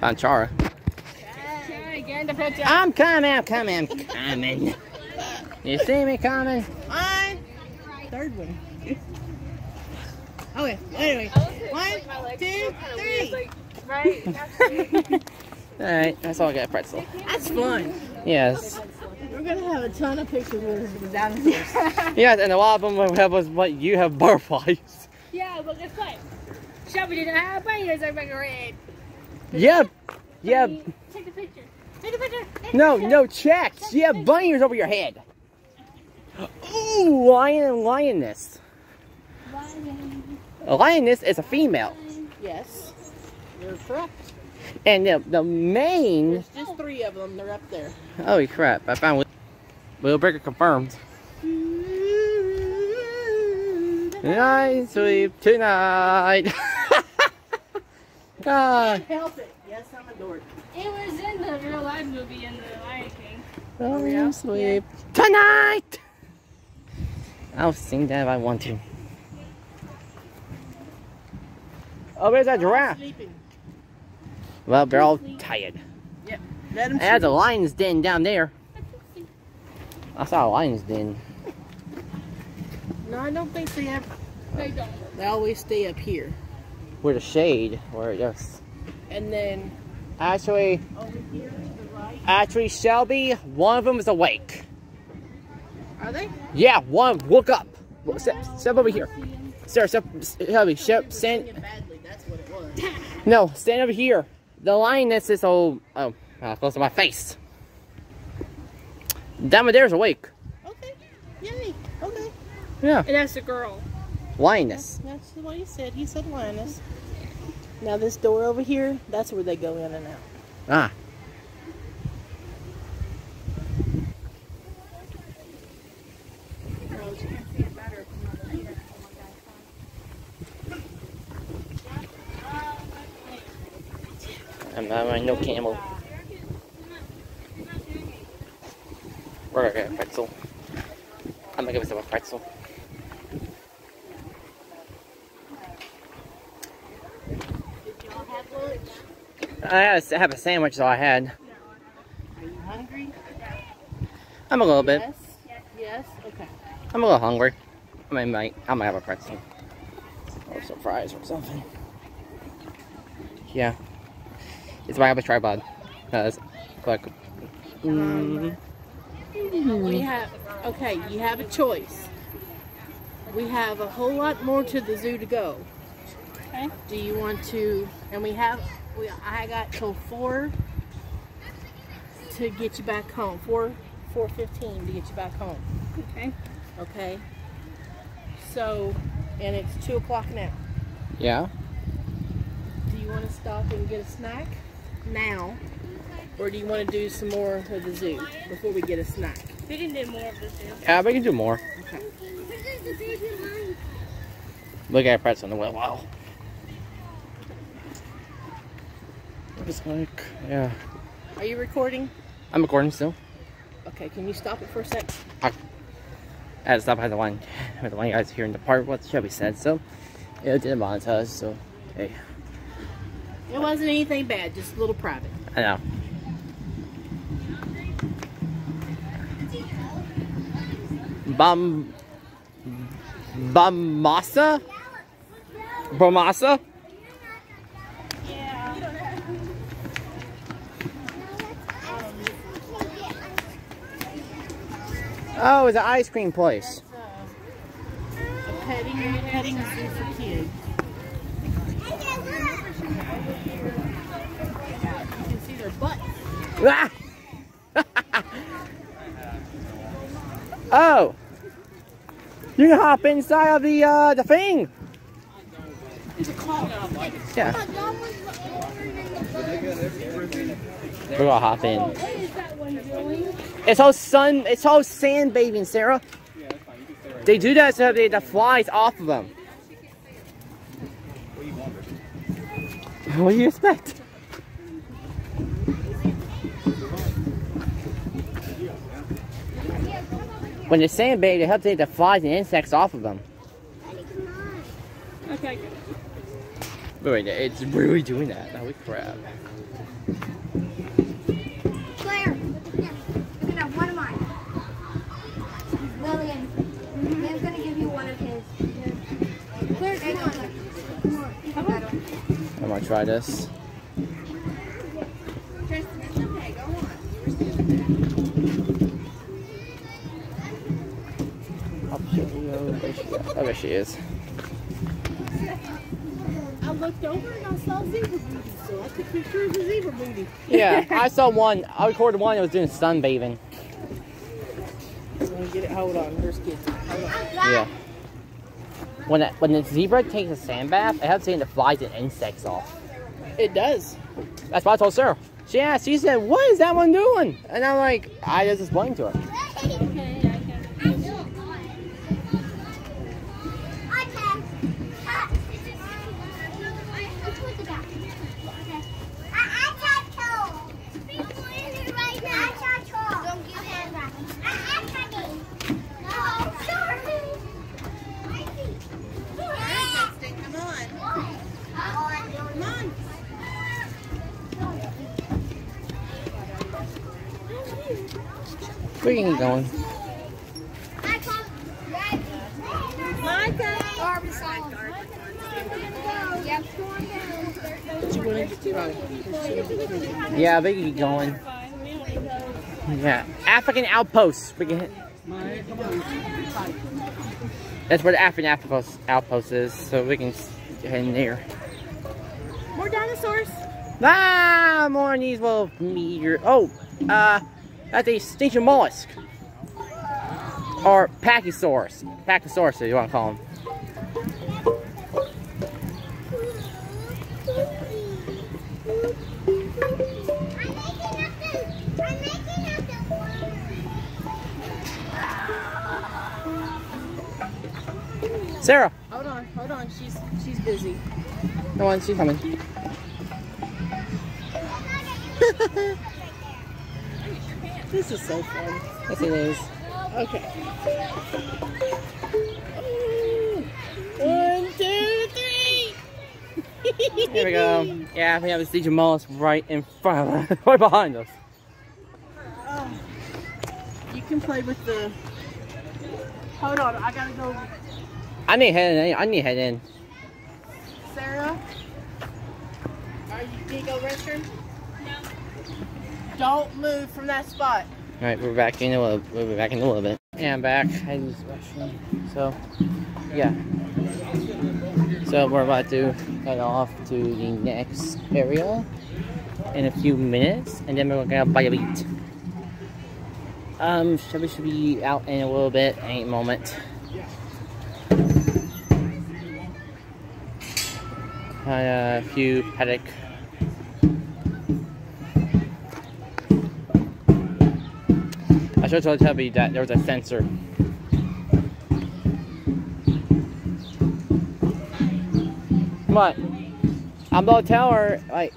Found Chara. Try again to picture. I'm coming, I'm coming, I'm coming. You see me coming? One. Third one. okay. Anyway. One, two, three. Right? Alright, that's all I got, pretzel. That's fun. Yes. We're gonna have a ton of pictures with the dinosaurs. yeah, and a lot of them will have was what you have butterflies. yeah, but guess what? Shelby didn't have bangers over your head. Yep. Yeah. Take the picture. Take the picture. Take No, the picture. no checks. You have bunny ears over your head. Ooh, lion and lioness. Lion. A lioness is a female. yes. You're correct. And the, the mane. There's just three of them. They're up there. Holy crap, I found Will Breaker confirmed. Night sweep tonight. God. Help it. Yes, I'm a dork. It was in the real life movie in the Lion King. night oh, sweep tonight. I'll sing that if I want to. Oh, there's that giraffe. Sleeping. Well, they're all tired. Let them I had the lion's den down there. I saw a lion's den. No, I don't think they have. They don't. They always stay up here. With a shade, where yes. And then Actually, over here to the right. actually, Shelby, one of them is awake. Are they? Yeah, one woke up. Well, Step, step over here. Sarah, step, Shelby, step, stand. Singing badly. That's what it was. No, stand over here. The lioness is all, oh, uh, close to my face. That one there's awake. Okay. Yay. Okay. Yeah, And that's the girl. lioness. That's what he said. He said lioness. Now this door over here, that's where they go in and out. Ah. I'm not wearing no camel. We're gonna get a pretzel. I'm gonna give myself a pretzel. Did y'all have lunch? I have a sandwich, so I had. Are you hungry? I'm a little bit. Yes. Yes. Okay. I'm a little hungry. I mean, like, I might have a pretzel. Or some fries or something. Yeah. It's why I have a tripod. Because, like, mm, We have. Okay. You have a choice. We have a whole lot more to the zoo to go. Okay. Do you want to? And we have. We, I got till four to get you back home. Four. Four fifteen to get you back home. Okay. Okay. So, and it's two o'clock now. yeah. Do you want to stop and get a snack now, or do you want to do some more of the zoo before we get a snack? We can do more of this. too. Yeah, we can do more. Okay. Look at a pretzel in the wheel. Wow. It's like, yeah. Are you recording? I'm recording still. Okay. Can you stop it for a sec? I had to stop at the line. at the one guys here in the part what Shelby said, so it didn't monetize, so hey, It wasn't anything bad. Just a little private. I know. Bam Bamasa? Bamasa? Yeah. Oh, it's an ice cream place. A petting, petting zoo for kids. You can see their butts. Ah! oh! You can hop inside of the uh the thing. Yeah. We're gonna hop in. It's all sun. It's all sand bathing, Sarah. They do that so they the flies off of them. What do you expect? When they're sandbagged, it helps take the flies and insects off of them. Okay. But wait, it's really doing that. Holy crap. Claire, you're gonna have one of mine. Lillian, mm gonna give you one of his. Claire, come on. Come. I'm gonna try this. Tristan, it's okay, go on. You I'll show you. There she, oh, there she is. I looked over and I saw zebra booty, so I took pictures of the zebra booty. Yeah, I saw one. I recorded one that was doing sunbathing. Get it. Hold on. There's kids. Hold on. Yeah. When it, when the zebra takes a sand bath, I have seen the flies and insects off. It does. That's what I told Sarah. She asked, she said, what is that one doing? And I'm like, I just explained to her. Okay, I can. Come on. Come on. We can keep going. What you wanna? Yeah, we can keep going. Fine, we don't need those. Yeah, African outposts. We can hit. That's where the African outpost, outpost is, so we can head in there. More dinosaurs. Ah, more little meteor. Oh, uh, that's a Stygimoloch. Or Pachysaurus. Pachysaurus, if you want to call them. Sarah, Hold on. Hold on. She's she's busy. no one, she's coming. This is so fun. Yes, it is. Okay. One, two, three. There we go. Yeah, we have a Stygimoloch right in front of us, right behind us. Um, you can play with the. Hold on, I gotta go. I need head in. I need head in. Sarah, are you gonna go restroom? Don't move from that spot. All right, we're back in a little. We'll be back in a little bit. Yeah, I'm back. I used the. So, yeah. So we're about to head off to the next area in a few minutes, and then we're gonna buy a beat. Um, Chevy should be out in a little bit. Any moment. Had a few paddock. Should told you that there was a sensor. But I'm about to tell her, like,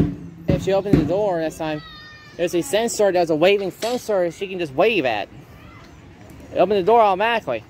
if she opens the door next time, there's a sensor, there's a waving sensor she can just wave at. It open the door automatically.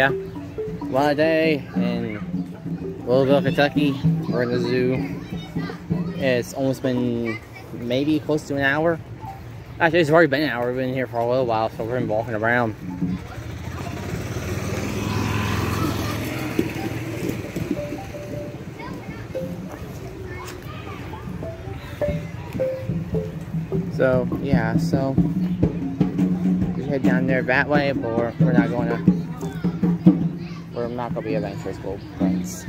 Yeah. One day in Louisville, Kentucky. We're in the zoo. It's almost been maybe close to an hour. Actually, it's already been an hour. We've been here for a little while, so we've been walking around. So, yeah, so we head down there that way, but we're, we're not going to but I'm not going to be adventurous, for gold prints.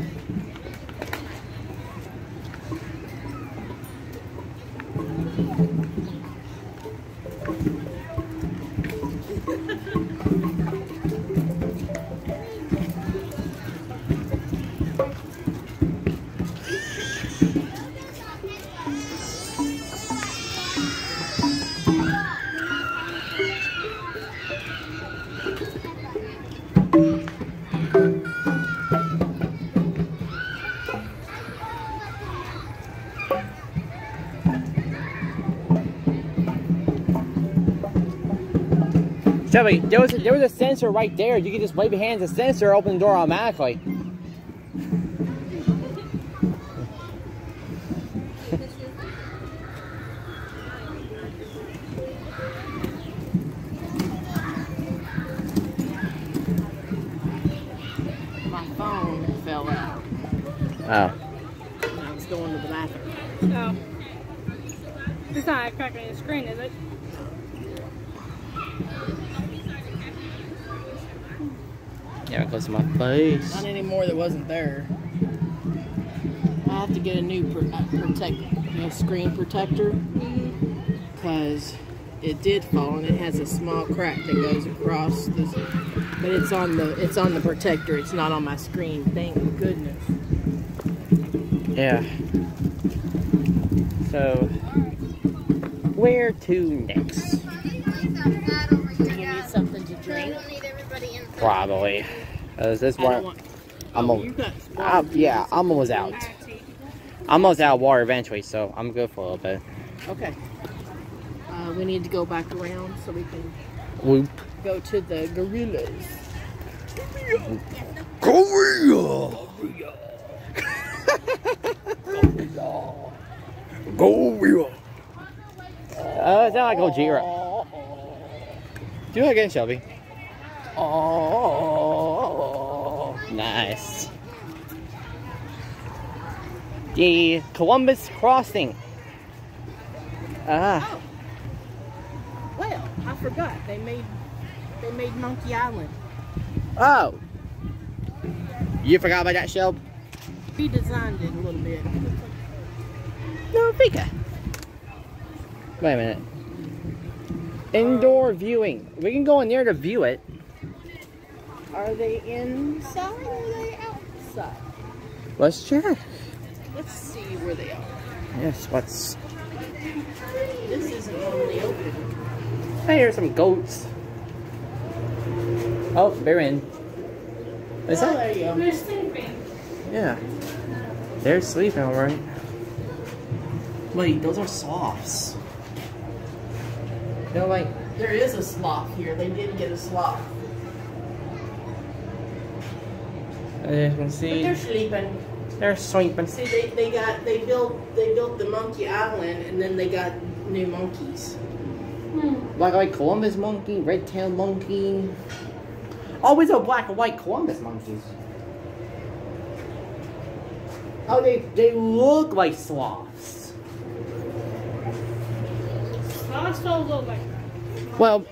Friends. Shelby, there was a, there was a sensor right there. You could just wave your hands. The sensor open the door automatically. My phone fell out. Oh. And I was going to the bathroom. Oh. It's not cracking the screen, is it? Yeah, close to my face. Not anymore that wasn't there. I have to get a new pr- uh, protect, you know, screen protector because it did fall and it has a small crack that goes across this. But it's on the it's on the protector. It's not on my screen. Thank goodness. Yeah. So, where to next? Do you need something to drink? Probably. Uh, this one. I'm oh, a- you got uh, yeah, I'm almost out. I'm almost out of water eventually, so I'm good for a little bit. Okay. Uh, we need to go back around so we can Whoop. go to the gorillas. Gorilla! Gorilla! Uh, it's not like Gojira. Do it again, Shelby. Oh. Nice. The Colobus Crossing. Ah, Well, I forgot. They made they made Monkey Island. oh. You forgot about that, Shelby? Redesigned it a little bit. No, Vika. Wait a minute. Indoor viewing. We can go in there to view it. Are they inside or are they outside? Let's check. Let's see where they are. Yes, let's. This isn't normally open. Hey, here's some goats. Oh, they're in. Is oh, that? there you go. They're sleeping. Yeah. They're sleeping, alright. Wait, those are sloths. They're like. There is a sloth here. They did get a sloth. As you can But see, they're sleeping. They're sleeping. See, they, they got they built they built the Monkey Island and then they got new monkeys. Hmm. Like like Colobus monkey, red tailed monkey. Always a black and white Colobus monkeys. Oh, they they look like sloths. Sloths don't look like Well,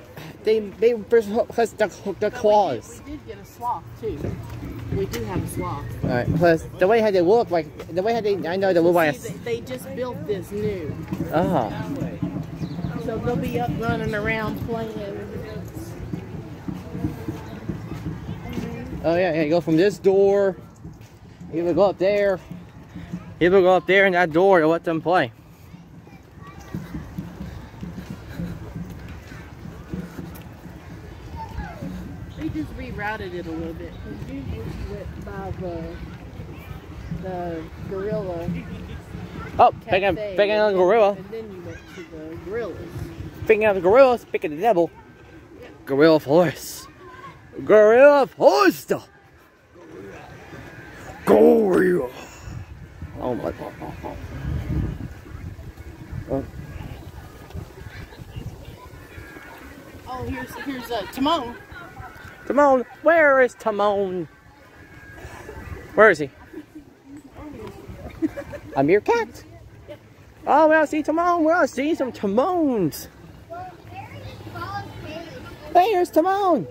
they they because the the claws. We, we did get a sloth too. We do have a sloth. Alright, plus the way how they look like the way how they I know they look like. See, they, they just built this new, Oh. so they'll be up running around playing. oh yeah, yeah. You go from this door. You will go up there. You will go up there in that door to let them play. They just rerouted it a little bit. You the the gorilla. Oh, picking cafe, picking on a then- gorilla. And then you went to the gorillas. Speaking of the gorillas, speaking of the devil, gorilla force. Gorilla force. Gorilla. Oh my god. Oh, here's here's uh, Timon. Timon, where is Timon? Where is he? A meerkat? Oh, we don't see Timon. We don't see some Timons. Hey, here's Timon.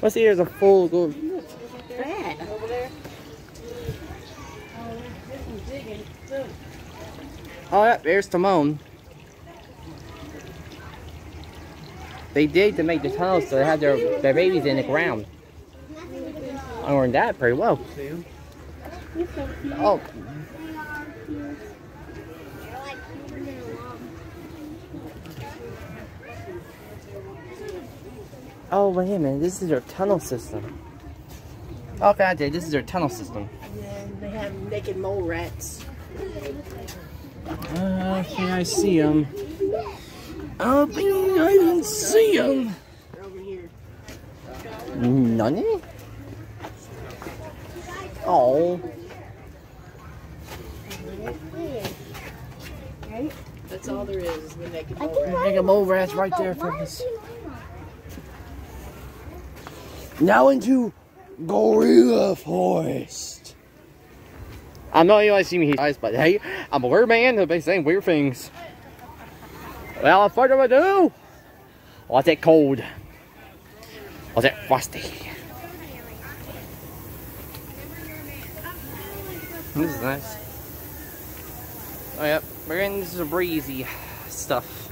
Let's see, here's a full. go- Over there. Oh, there's some digging. Oh yeah, there's Timon. They dig to make the tunnels so they have their, their babies in the ground. I learned that pretty well. Oh. Oh, wait a minute. This is their tunnel system. Okay, I did. This is their tunnel system. Yeah, they have naked mole rats. Uh, okay, I see them. I think I can see them. They're over here. None? Oh. That's all there is, is the naked mole rat. Make a mole rat's right there for us. Now into Gorilla Forest. I know you want to see me guys, but hey, I'm a weird man who'll be saying weird things. Well, without further ado, what's it cold? What's it frosty? This is nice. Oh yep, we're getting this is a breezy stuff.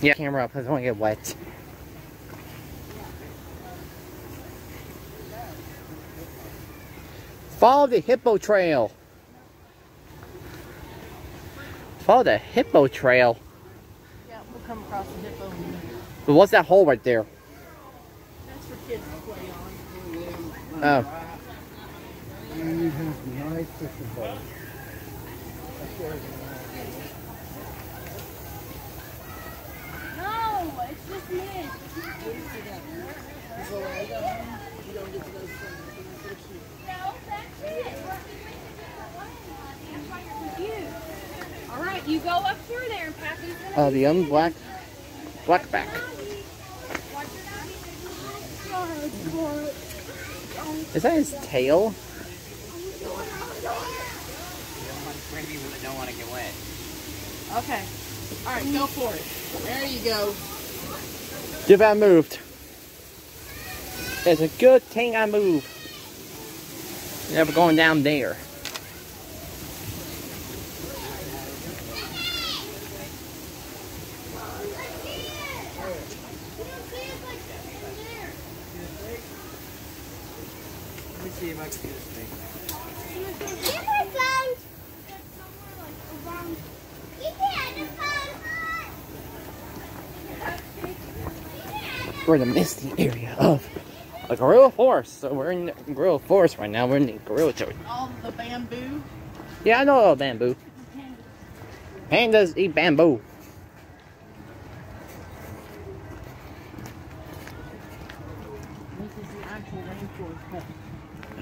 Yeah, camera up, I don't want to get wet. Follow the hippo trail. Follow the hippo trail. Yeah, we'll come across the hippo. But what's that hole right there? That's for kids to play on. Oh. No, it's just me. No, that's it. That's why you're confused. All right, you go up through there and Pappy's gonna. Uh, the unblack blackback. Is that his tail? Don't want to get wet. Okay. All right, go for it. There you go. If I moved. It's a good thing I moved. Never going down there. Let me see if I can do this We're in the misty area of a gorilla forest. So we're in the gorilla forest right now. We're in the gorilla territory. All the bamboo. Yeah, I know all bamboo. Pandas eat bamboo. This is the actual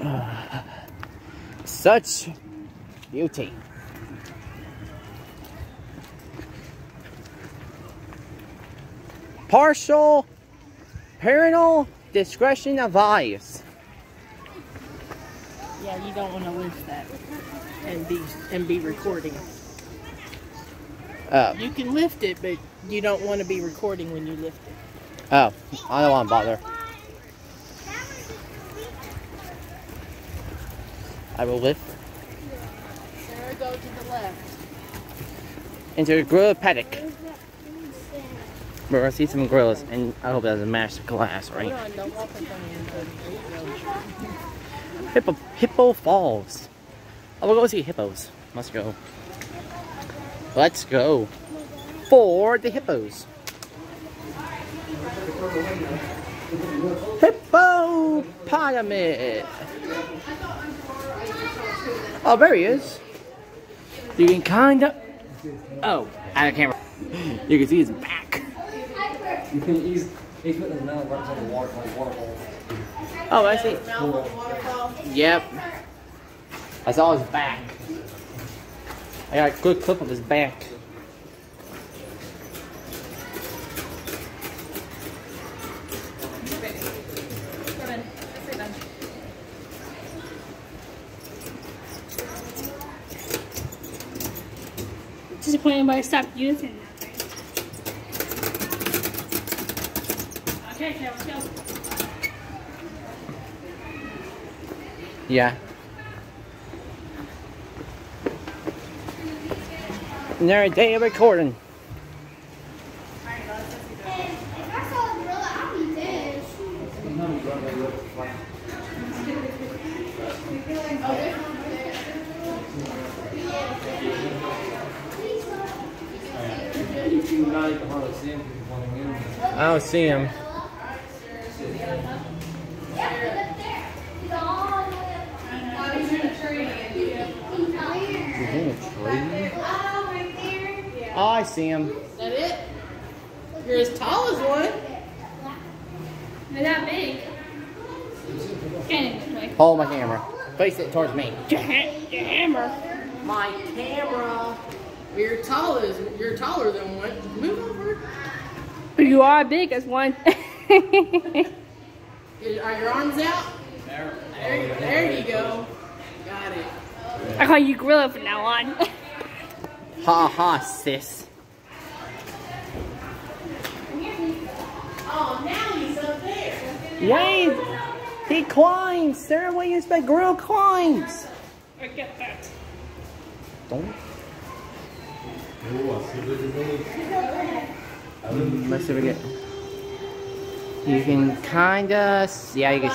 rainforest. Such beauty. Partial parental discretion advised. Yeah, you don't want to lift that and be and be recording. Oh, You can lift it, but you don't want to be recording when you lift it. oh, I don't want to bother. I will lift Sarah, go to the left. into the gorilla paddock. We're gonna see some gorillas, and I hope that doesn't match the glass, right? Hippo, Hippo Falls. Oh, we'll go see hippos. Let's go. Let's go. For the hippos. Hippopotamus. Oh, there he is. You can kind of. Oh, out of camera. You can see his back. He's, he's putting his mouth right on the water, like waterfall. Oh, I see. Mouth of the waterfall. Yep. I saw his back. I got a good clip of his back. Disappointed by stop using that thing. Okay, okay, let's go. Yeah. Another day of recording. If you not even hardly see him, people want to get him. I don't see him. He's in a tree. Oh, I see him. Is that it? You're as tall as one. They're that big. Can't even. Hold my camera. Face it towards me. Your, hammer. My camera. You're tall as you're taller than one. Move over. You are big as one. Are your arms out? There. There, there you go. Got it. I call you Gorilla from now on. Ha ha, sis. Wayne! He climbs! Sarah, you expect? Climbs! I get that. Don't. Let's see if we get. You can kinda. Yeah, you can.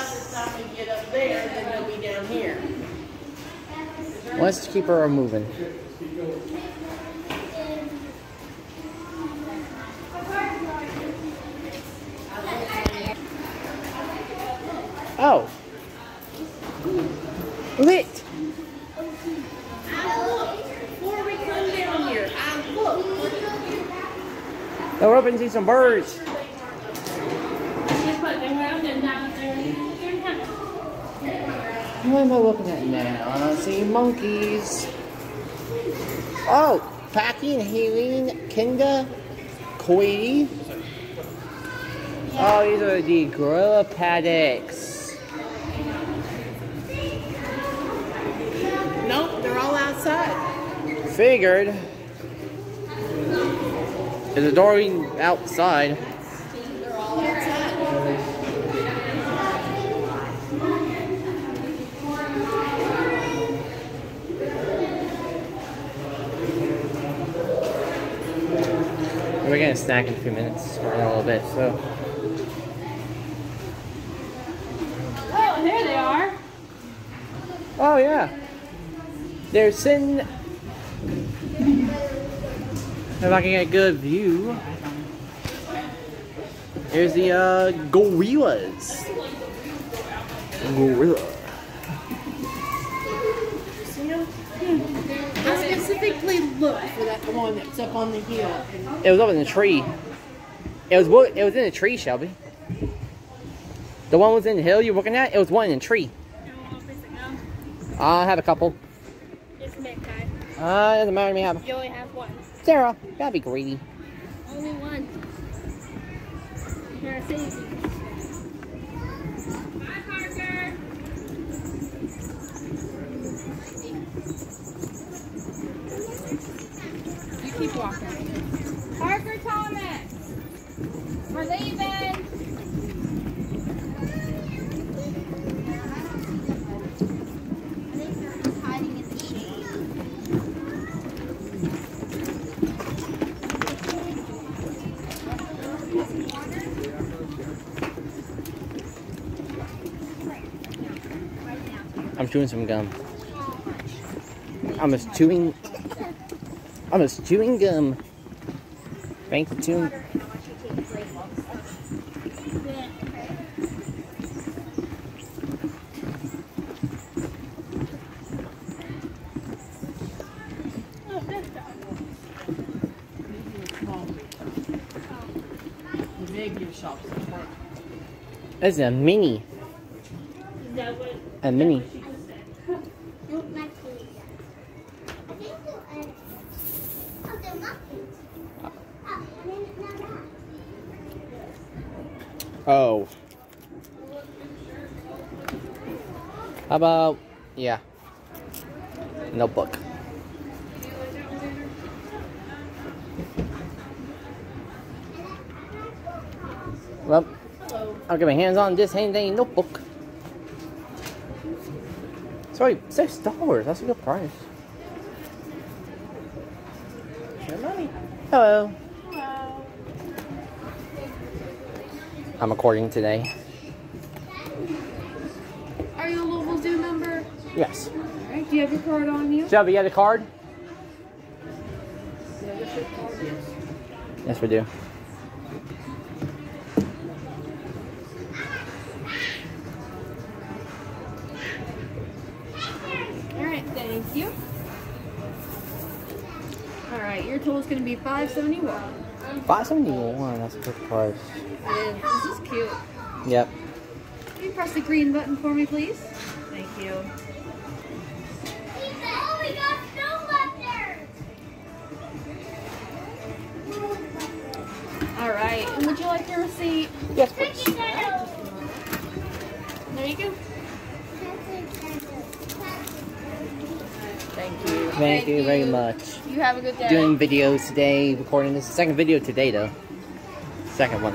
Let's keep her moving. Oh. Lit. Now we're up and see some birds. What am I looking at now? I see monkeys. Oh, and Haleen, Kinda, Queedy. Oh, these are the gorilla paddocks. Nope, they're all outside. Figured. There's a door outside. Outside. We're gonna snack in a few minutes or in a little bit, so. Oh, there they are. Oh yeah. They're sitting. If I can get a good view. There's the uh, gorillas. Gorilla. I specifically looked for that one that's up on the hill. It was up in the tree. It was wo- it was in a tree, Shelby. The one was in the hill you're looking at. It was one in a tree. I have a couple. Uh, doesn't matter to me. Have You only have one. Sarah. Gotta be greedy. Only one. Here, I see. Bye, Parker. You keep walking. Parker Thomas. We're leaving. Chewing some gum. I'm just chewing. I'm just chewing gum. Thank you, is a mini. A mini. Don't like to eat that. I think they're, uh, oh, they're muffins. Oh, and then it's not that. Oh. How about yeah. Notebook. Well, I'll get my hands on this handy notebook. Sorry, six dollars. That's a good price. Your money. Hello. I'm recording today. Are you a Louisville Zoo member? Yes. Alright, do you have your card on you? Shelby, you have the card? Yes, we do. Going to be 571 Five seventy one. That's a good price. This is cute. Yep. Can you press the green button for me, please? Thank you. Oh, we got snow leopards. All right. And would you like your receipt? Yes, please. Chicken noodles. There you go. Thank you. Thank you very much. You have a good day. Doing videos today. Recording this second video today though. Second one.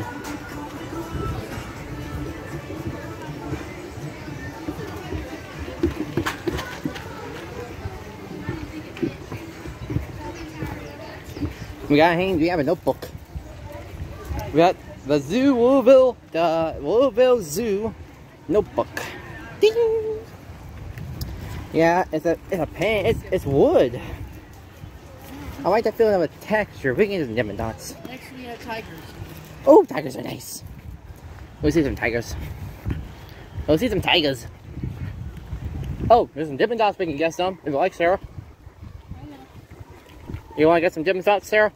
We got Haynes, we have a notebook. We got the Zoo Louisville, the Louisville Zoo notebook. Ding! Yeah, it's a it's a pan. It's it's wood. I like the feeling of a texture. We can do some Dippin' Dots. Next we have tigers. Oh, tigers are nice. Let's see some tigers. Let's see some tigers. Oh, there's some Dippin' Dots we can get some. If you like, Sarah. You want to get some Dippin' Dots, Sarah?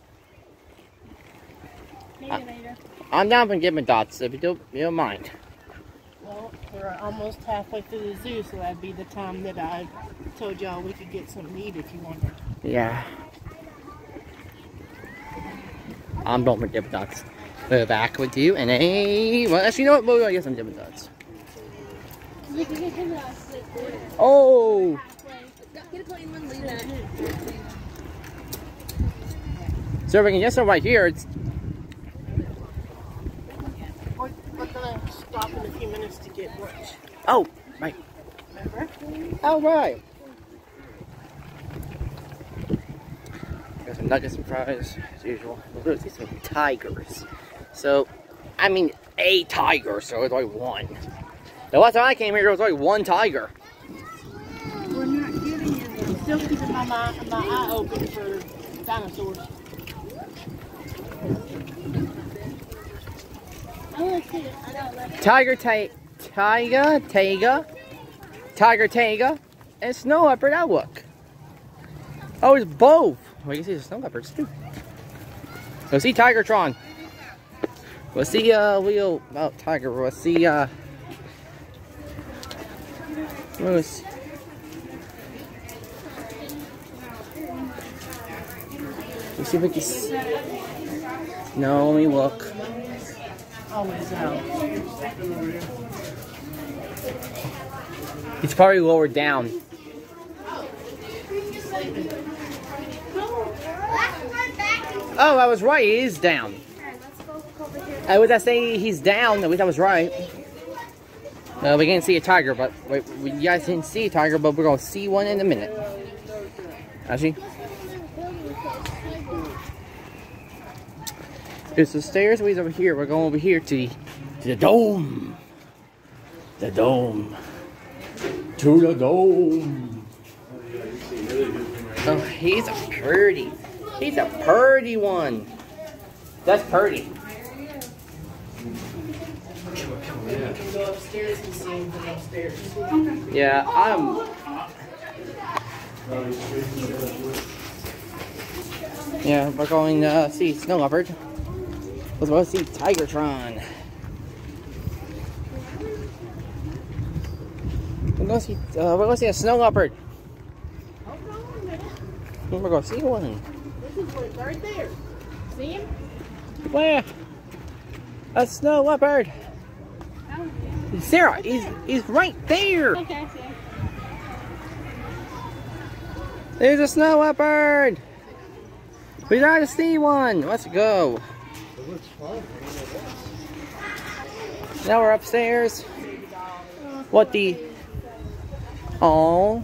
Maybe later. I'm down for Dippin' Dots if you don't, you don't mind. We're almost halfway through the zoo, so that'd be the time that I told y'all we could get something to eat if you wanted. Yeah. I'm done with Dippin' Dots. We're back with you and a. Well, actually, you know what? We're gonna get some Dippin' Dots. Oh! So if we can some right here, it's. We're, we're gonna stop a to get lunch. Oh, right. Remember? All right. Got some nuggets and fries, as usual. We're gonna see some tigers. So, I mean, a tiger, so it's only one. The last time I came here, there was only one tiger. We're not getting it. I'm still keeping my, my, my eye open for dinosaurs. Tiger, ti- tiger, tiger, tiger, tiger, and snow leopard outlook. Oh, it's both. You can see the snow leopards too. We'll see Tigatron. Let's see, uh, Leo, oh, Tiger, we'll see, uh, Moose. Let's see if we can No, let me look. Always out. It's probably lower down. Oh, I was right. He is down. I was I say he's down. At least I was right. Uh, we can't see a tiger, but wait, you guys didn't see a tiger, but we're gonna see one in a minute. Actually, it's the stairs ways over here. We're going over here to the, to the dome. The dome. To the dome. Oh, he's a pretty. He's a pretty one. That's upstairs. Yeah, I'm. Yeah, we're going to uh, see Snow Leopard. Let's go see Tigatron. We're going to see. Uh, we're going to see a Snow Leopard. We're going to see one. This is one right there. See him? Where? A Snow Leopard. Sarah, he's he's right there. Okay. There's a snow leopard! We gotta see one! Let's go! Now we're upstairs. What the? Oh.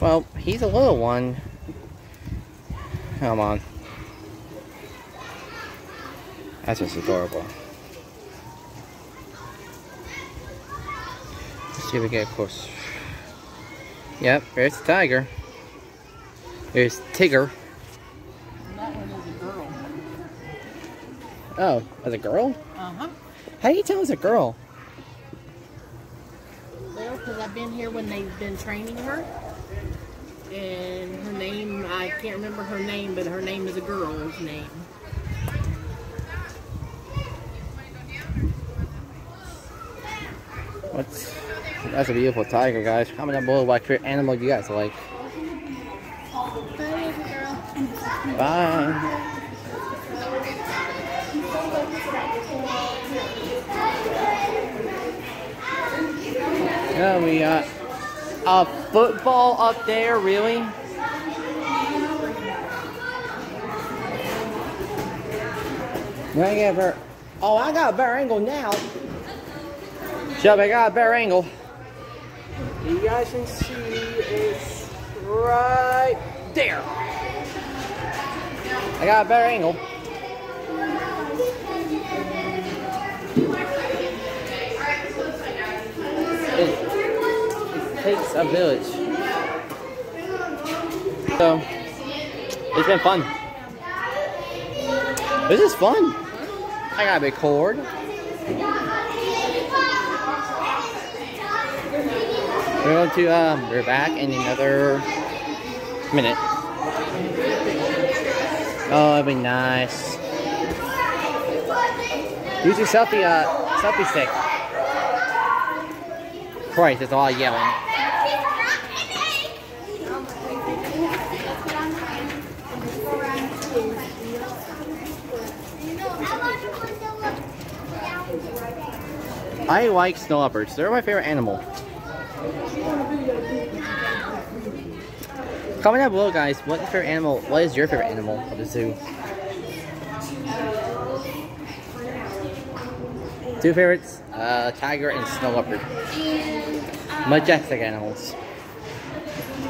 Well, he's a little one. Come on. That's just adorable. Let's see if we get close. Yep, there's the tiger. There's Tigger. And that one is a girl. Oh, as a girl? Uh-huh. How do you tell it's a girl? Well, because I've been here when they've been training her. and her name, I can't remember her name, but her name is a girl's name. What's that's a beautiful tiger, guys. Comment down below what favorite animal you guys like. Bye, Yeah, we got a football up there, really? Better, oh, I got a better angle now. Shub, I got a better angle. You guys can see it's right there. I got a better angle. Takes a village. So, it's been fun. This is fun. I got a big cord. We're going to, um, we're back in another minute. Oh, that'd be nice. Use your selfie, uh, selfie stick. Christ, it's all yelling. I like snow leopards. They're my favorite animal. Comment down below, guys. What is your favorite animal? What is your favorite animal of the zoo? Two favorites: uh, tiger and snow leopard. Majestic animals.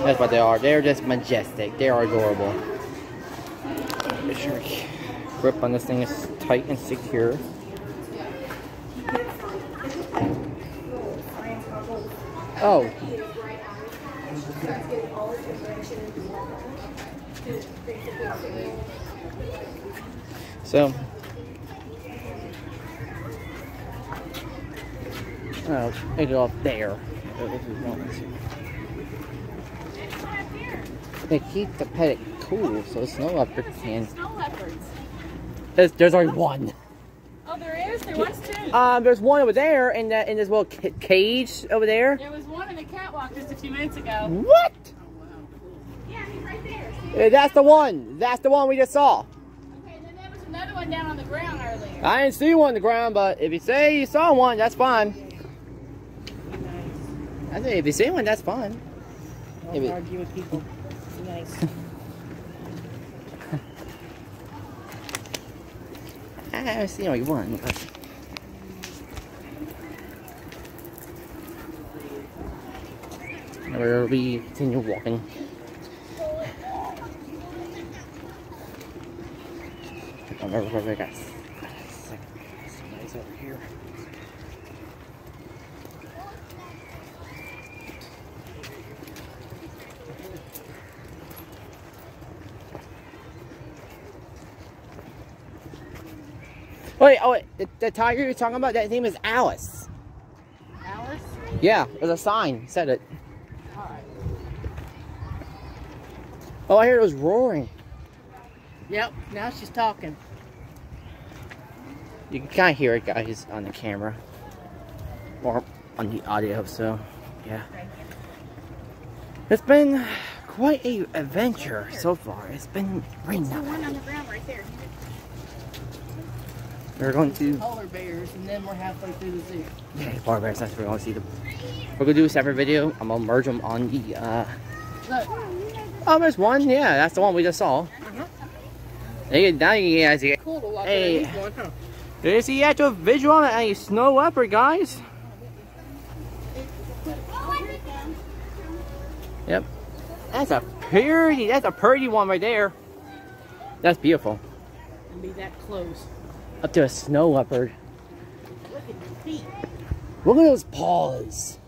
That's what they are. They're just majestic. They are adorable. Make sure grip on this thing is tight and secure. Oh. So. Oh, take it off there. If you want to. They keep the pet cool so snow leopard can. Snow leopards. There's, there's only one. Oh, there is? There was two. Um, there's one over there in that in this little cage over there. There was one in the catwalk just a few minutes ago. What? Yeah, he's right there. Uh, That's the one. That's the one we just saw. Okay, then there was another one down on the ground earlier. I didn't see one on the ground, but if you say you saw one, that's fine. I say if you see one, that's fine. If Don't it- argue with people. Be nice. I haven't seen only one. We'll be continue walking. I don't remember where I got. Somebody's over here. Wait, oh wait, the, the tiger you're talking about, that name is Alice. Alice? Yeah, there's a sign, said it. Oh, I hear it was roaring. Yep, now she's talking. You can kind of hear it, guys, on the camera. Or on the audio, so, yeah. It's been quite a adventure so far. It's been raining. The one on the ground right there. We're going to Polar bears, and then we're halfway through the zoo. Yeah, polar bears. That's where we're gonna see them. We're gonna do a separate video. I'm gonna merge them on the. uh... Look, Oh, there's one. Yeah, that's the one we just saw. Uh-huh. Hey, now you guys get. cool to Hey. underneath one, huh? There's the actual visual on a snow leopard, guys. Yep. That's a pretty. That's a pretty one right there. That's beautiful. And be that close. Up to a snow leopard. Look at feet. Look at those paws.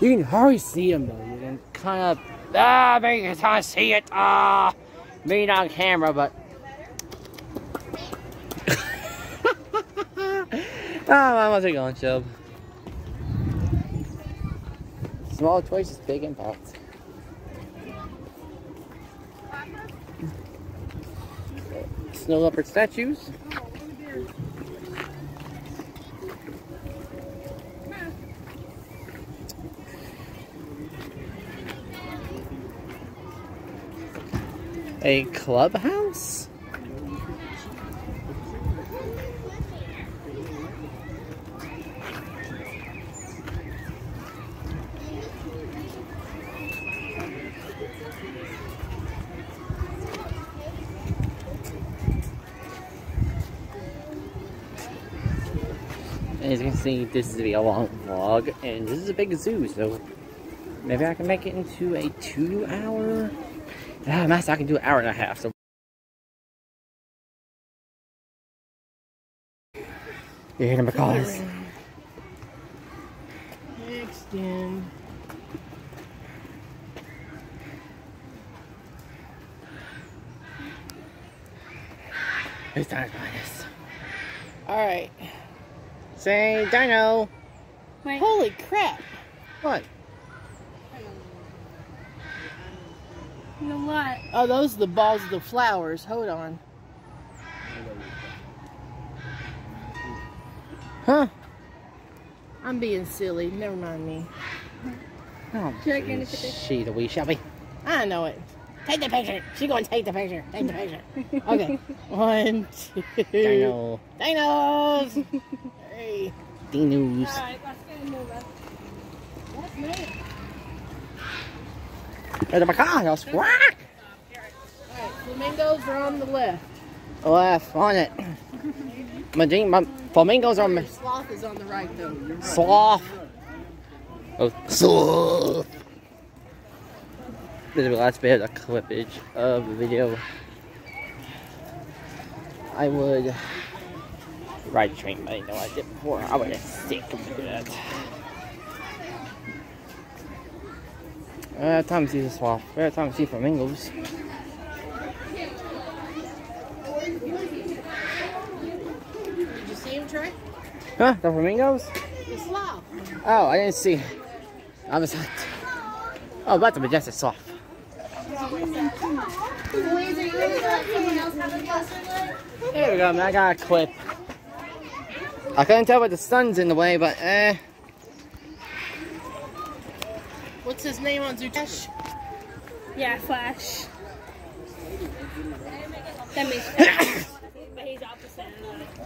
You can hardly see them though. You can kind of Ah, maybe I see it. Ah, me on camera, but. ah, how's it going, Chubb? Small choices, big impact. Snow leopard statues. A clubhouse? As you can see, this is a long vlog, and this is a big zoo, so maybe I can make it into a two hour. Ah, max I can do an hour and a half, so. You're hearing the macaws. Extend. Who's done this? Alright. Say dino. Wait. Holy crap. What? You know what? Oh, those are the balls of the flowers. Hold on. Huh? I'm being silly. Never mind me. Oh, Should a geez. picture? she the wee shabby. I know it. Take the picture. She going to take the picture. Take the picture. Okay. One, two. Dino. Dinos. hey. Dinos. Alright, let's get a move up. That's me. There's a macaw. Squawk. Alright, flamingos are on the left. Oh, left on it. My, dream- my flamingos are my Sloth is on the right, though. Right. sloth. Oh, sloth. This is the last bit of the clippage of the video. I would ride a train, but I know I did before. I would get sick of that. Uh, time to see the sloth. Uh, time to see flamingos. Did you see him, Trey? Huh? The flamingos? The sloth. Oh, I didn't see. I was. Oh, that's a majestic sloth. Louise, are you gonna let someone else have a closer look? There we go, man. I got a clip. I couldn't tell, but the sun's in the way, but eh. What's his name on Zootash? Yeah, Flash. That makes sense. but he's opposite.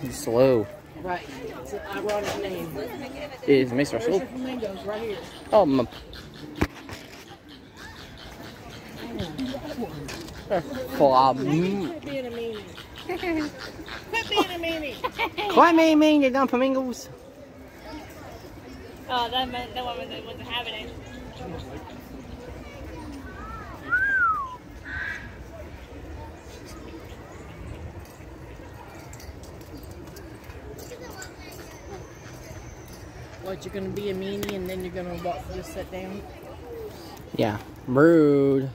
He's slow. Right. It's an ironic name. It is Mr. Where's Slow. your flamingos? Right here. Oh, my. Club. Quit being a meanie. Quit being a meanie. Quite me, mean, you dumb flamingos. Oh, that meant that one wasn't, wasn't having it. What, you're gonna be a meanie and then you're gonna walk, just sit down? Yeah. Rude.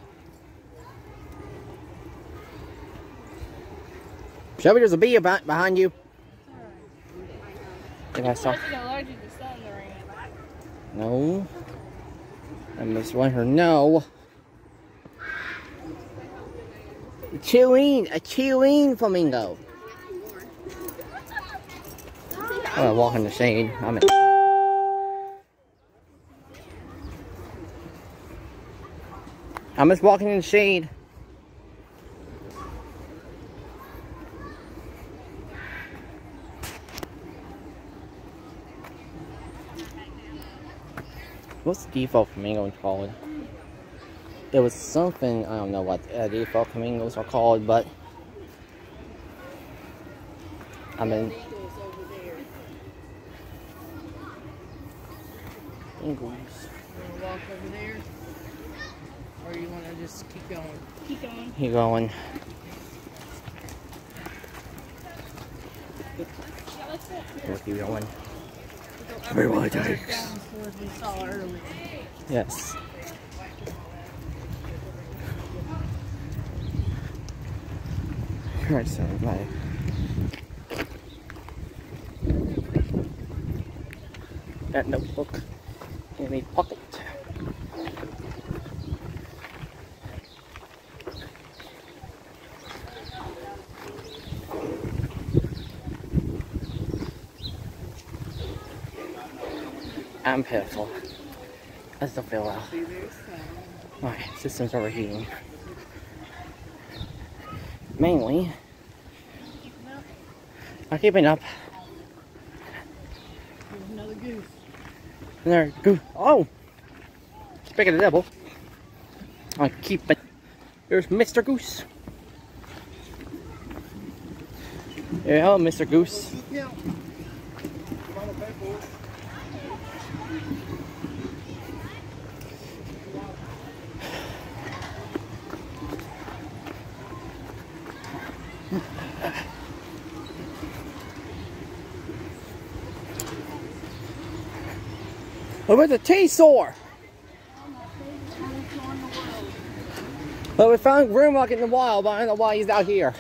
Shelby, there's a bee about behind you. Think I saw. Supposed go larger than No. A Chilean, a Chilean flamingo. I'm gonna walk in the shade. I'm in. I'm just walking in the shade. What's the default flamingo called? It was something, I don't know what uh, default flamingos are called, but I mean, Flamingos over there. flamingos. You wanna walk over there? Or you wanna just keep going? Keep going. Keep going. Yeah, let's go. We'll keep going. Everyone takes. Yes. Alright, so my that notebook in a pocket. I'm pitiful. I still feel well. My system's overheating. Mainly, I'm keeping up. There's another goose. There, go. Oh! Speaking of the devil, I keep it. There's Mr. Goose. Yeah, hello, Mr. Goose. At the T-Saw! But we found Grimlock in the wild, but I don't know why he's out here.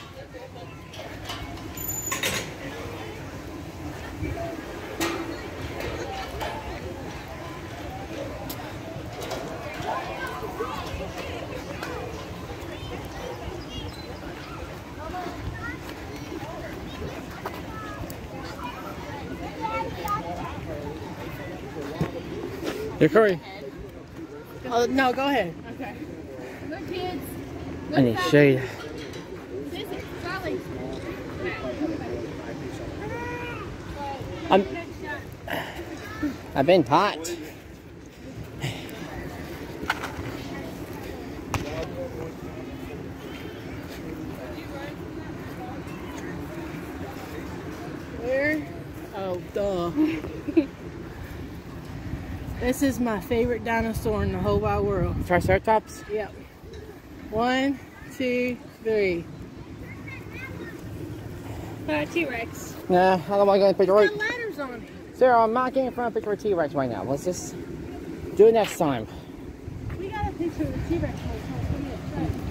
Here, Curry. Oh, no, go ahead. Okay. Good kids. I need shade. Sissy, Sally. I'm. I've been hot. Where? Oh, duh. this is my favorite dinosaur in the whole wide world. Triceratops? Yep. One, two, three. Uh, T-Rex. Nah, I don't want to go in a picture. Got ladders on it. Sarah, I'm not getting in front of a picture of T-Rex right now. Let's just do it next time. We got a picture of the T-Rex.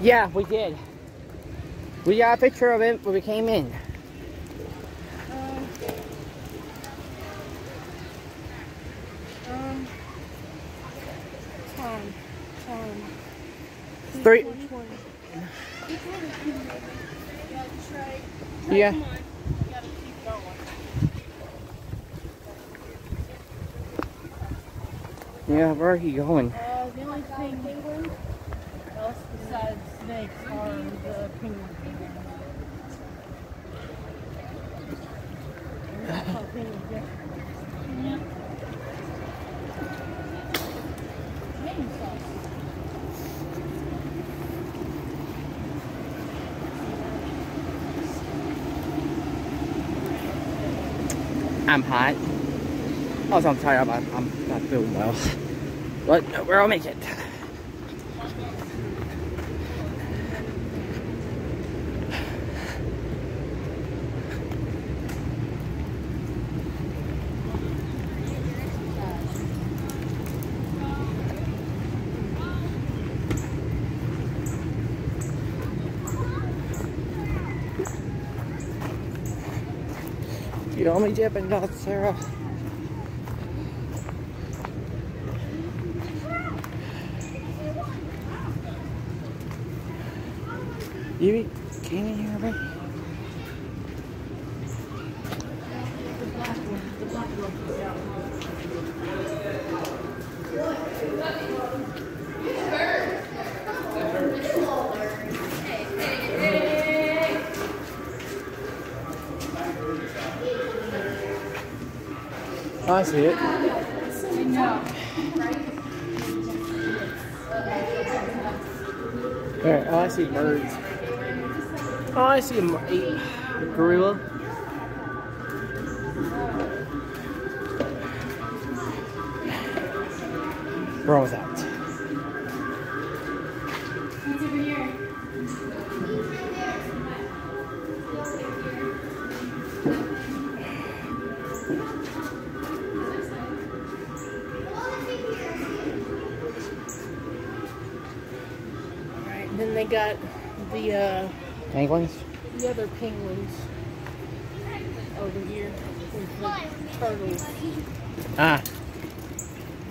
Yeah, we did. We got a picture of it when we came in. Three. Yeah. Come on. You gotta keep going. Yeah, where are you going? Uh, the only thing else besides snakes are the penguins. Penguins I'm hot. Also, I'm tired. I'm, I'm not feeling well. But we're all make it. You only dipping dots, Sarah. You see it. There, oh, I see birds. Oh, I see a gorilla. Penguins? Yeah, they're penguins. Over here. turtles. Ah.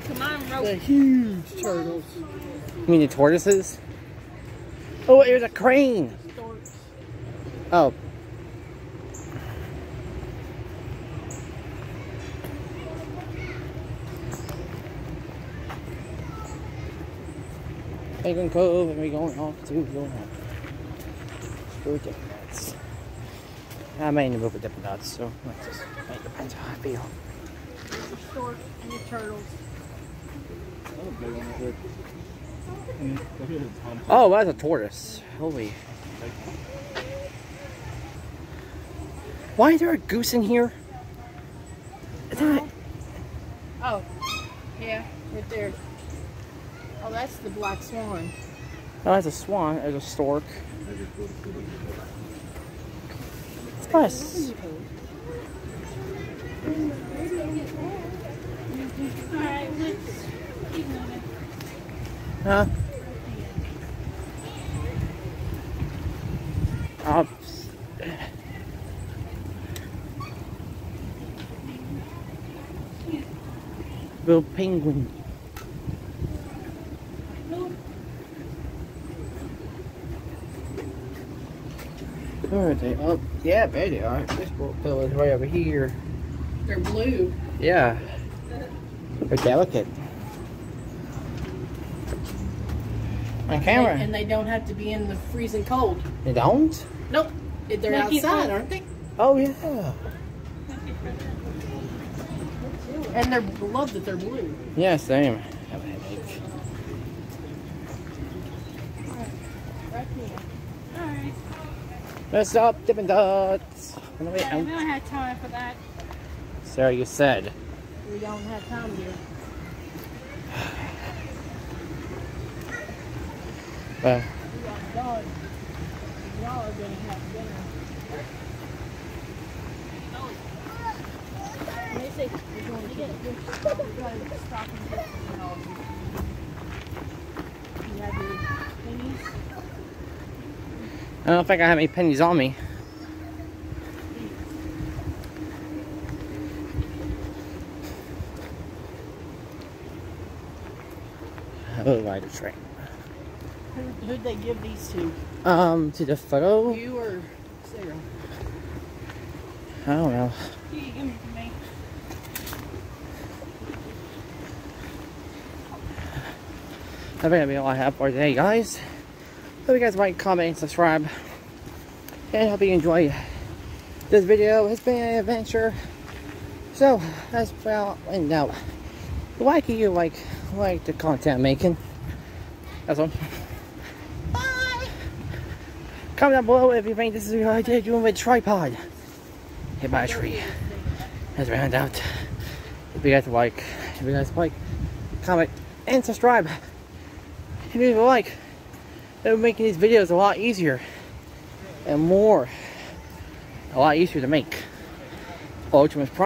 Come on, rope. The huge turtles. You mean the tortoises? Oh, there's a crane. Storks. Oh. Penguin Cove, and we're going off to go home. Dippin' Dots. I move with Dippin' Dots, so let's just, it depends how I feel. And. Oh, that's a tortoise. Holy. Why is there a goose in here? That- Oh, yeah, right there. Oh, that's the black swan. Oh, that's a swan. There's a stork. It's nice. Huh? Oh. Little penguin. Where are they? Oh, yeah, there they are. This little pillow is right over here. They're blue. Yeah. They're delicate. On camera. And they don't have to be in the freezing cold. They don't? Nope. They're Lucky for- outside, aren't they? Oh, yeah. And they're love that they're blue. Yeah, same. I have a headache. Right here. Alright. Let's up Dippin' Dots. On the way Yeah, we don't have time for that. Sarah, you said. We don't have time here. We got done. Y'all are gonna have dinner. They say we're going to get we're going to stop and get some dog. You have your pennies? I don't think I have any pennies on me. I will ride a train. Who, who'd they give these to? Um, to the photo? You or Sarah? I don't know. You give them to me. I think that'll be all I have for today, guys. Hope you guys like, comment, and subscribe. And hope you enjoy this video. It's been an adventure. So, that's well, and now, why like you like, like the content I'm making. That's all. Bye! Comment down below if you think this is a good idea doing with a tripod. Hit by a tree. Let's round out. If you guys like, if you guys like, comment, and subscribe. If you like, it'll make these videos a lot easier and more, a lot easier to make. Ultraimus Prime.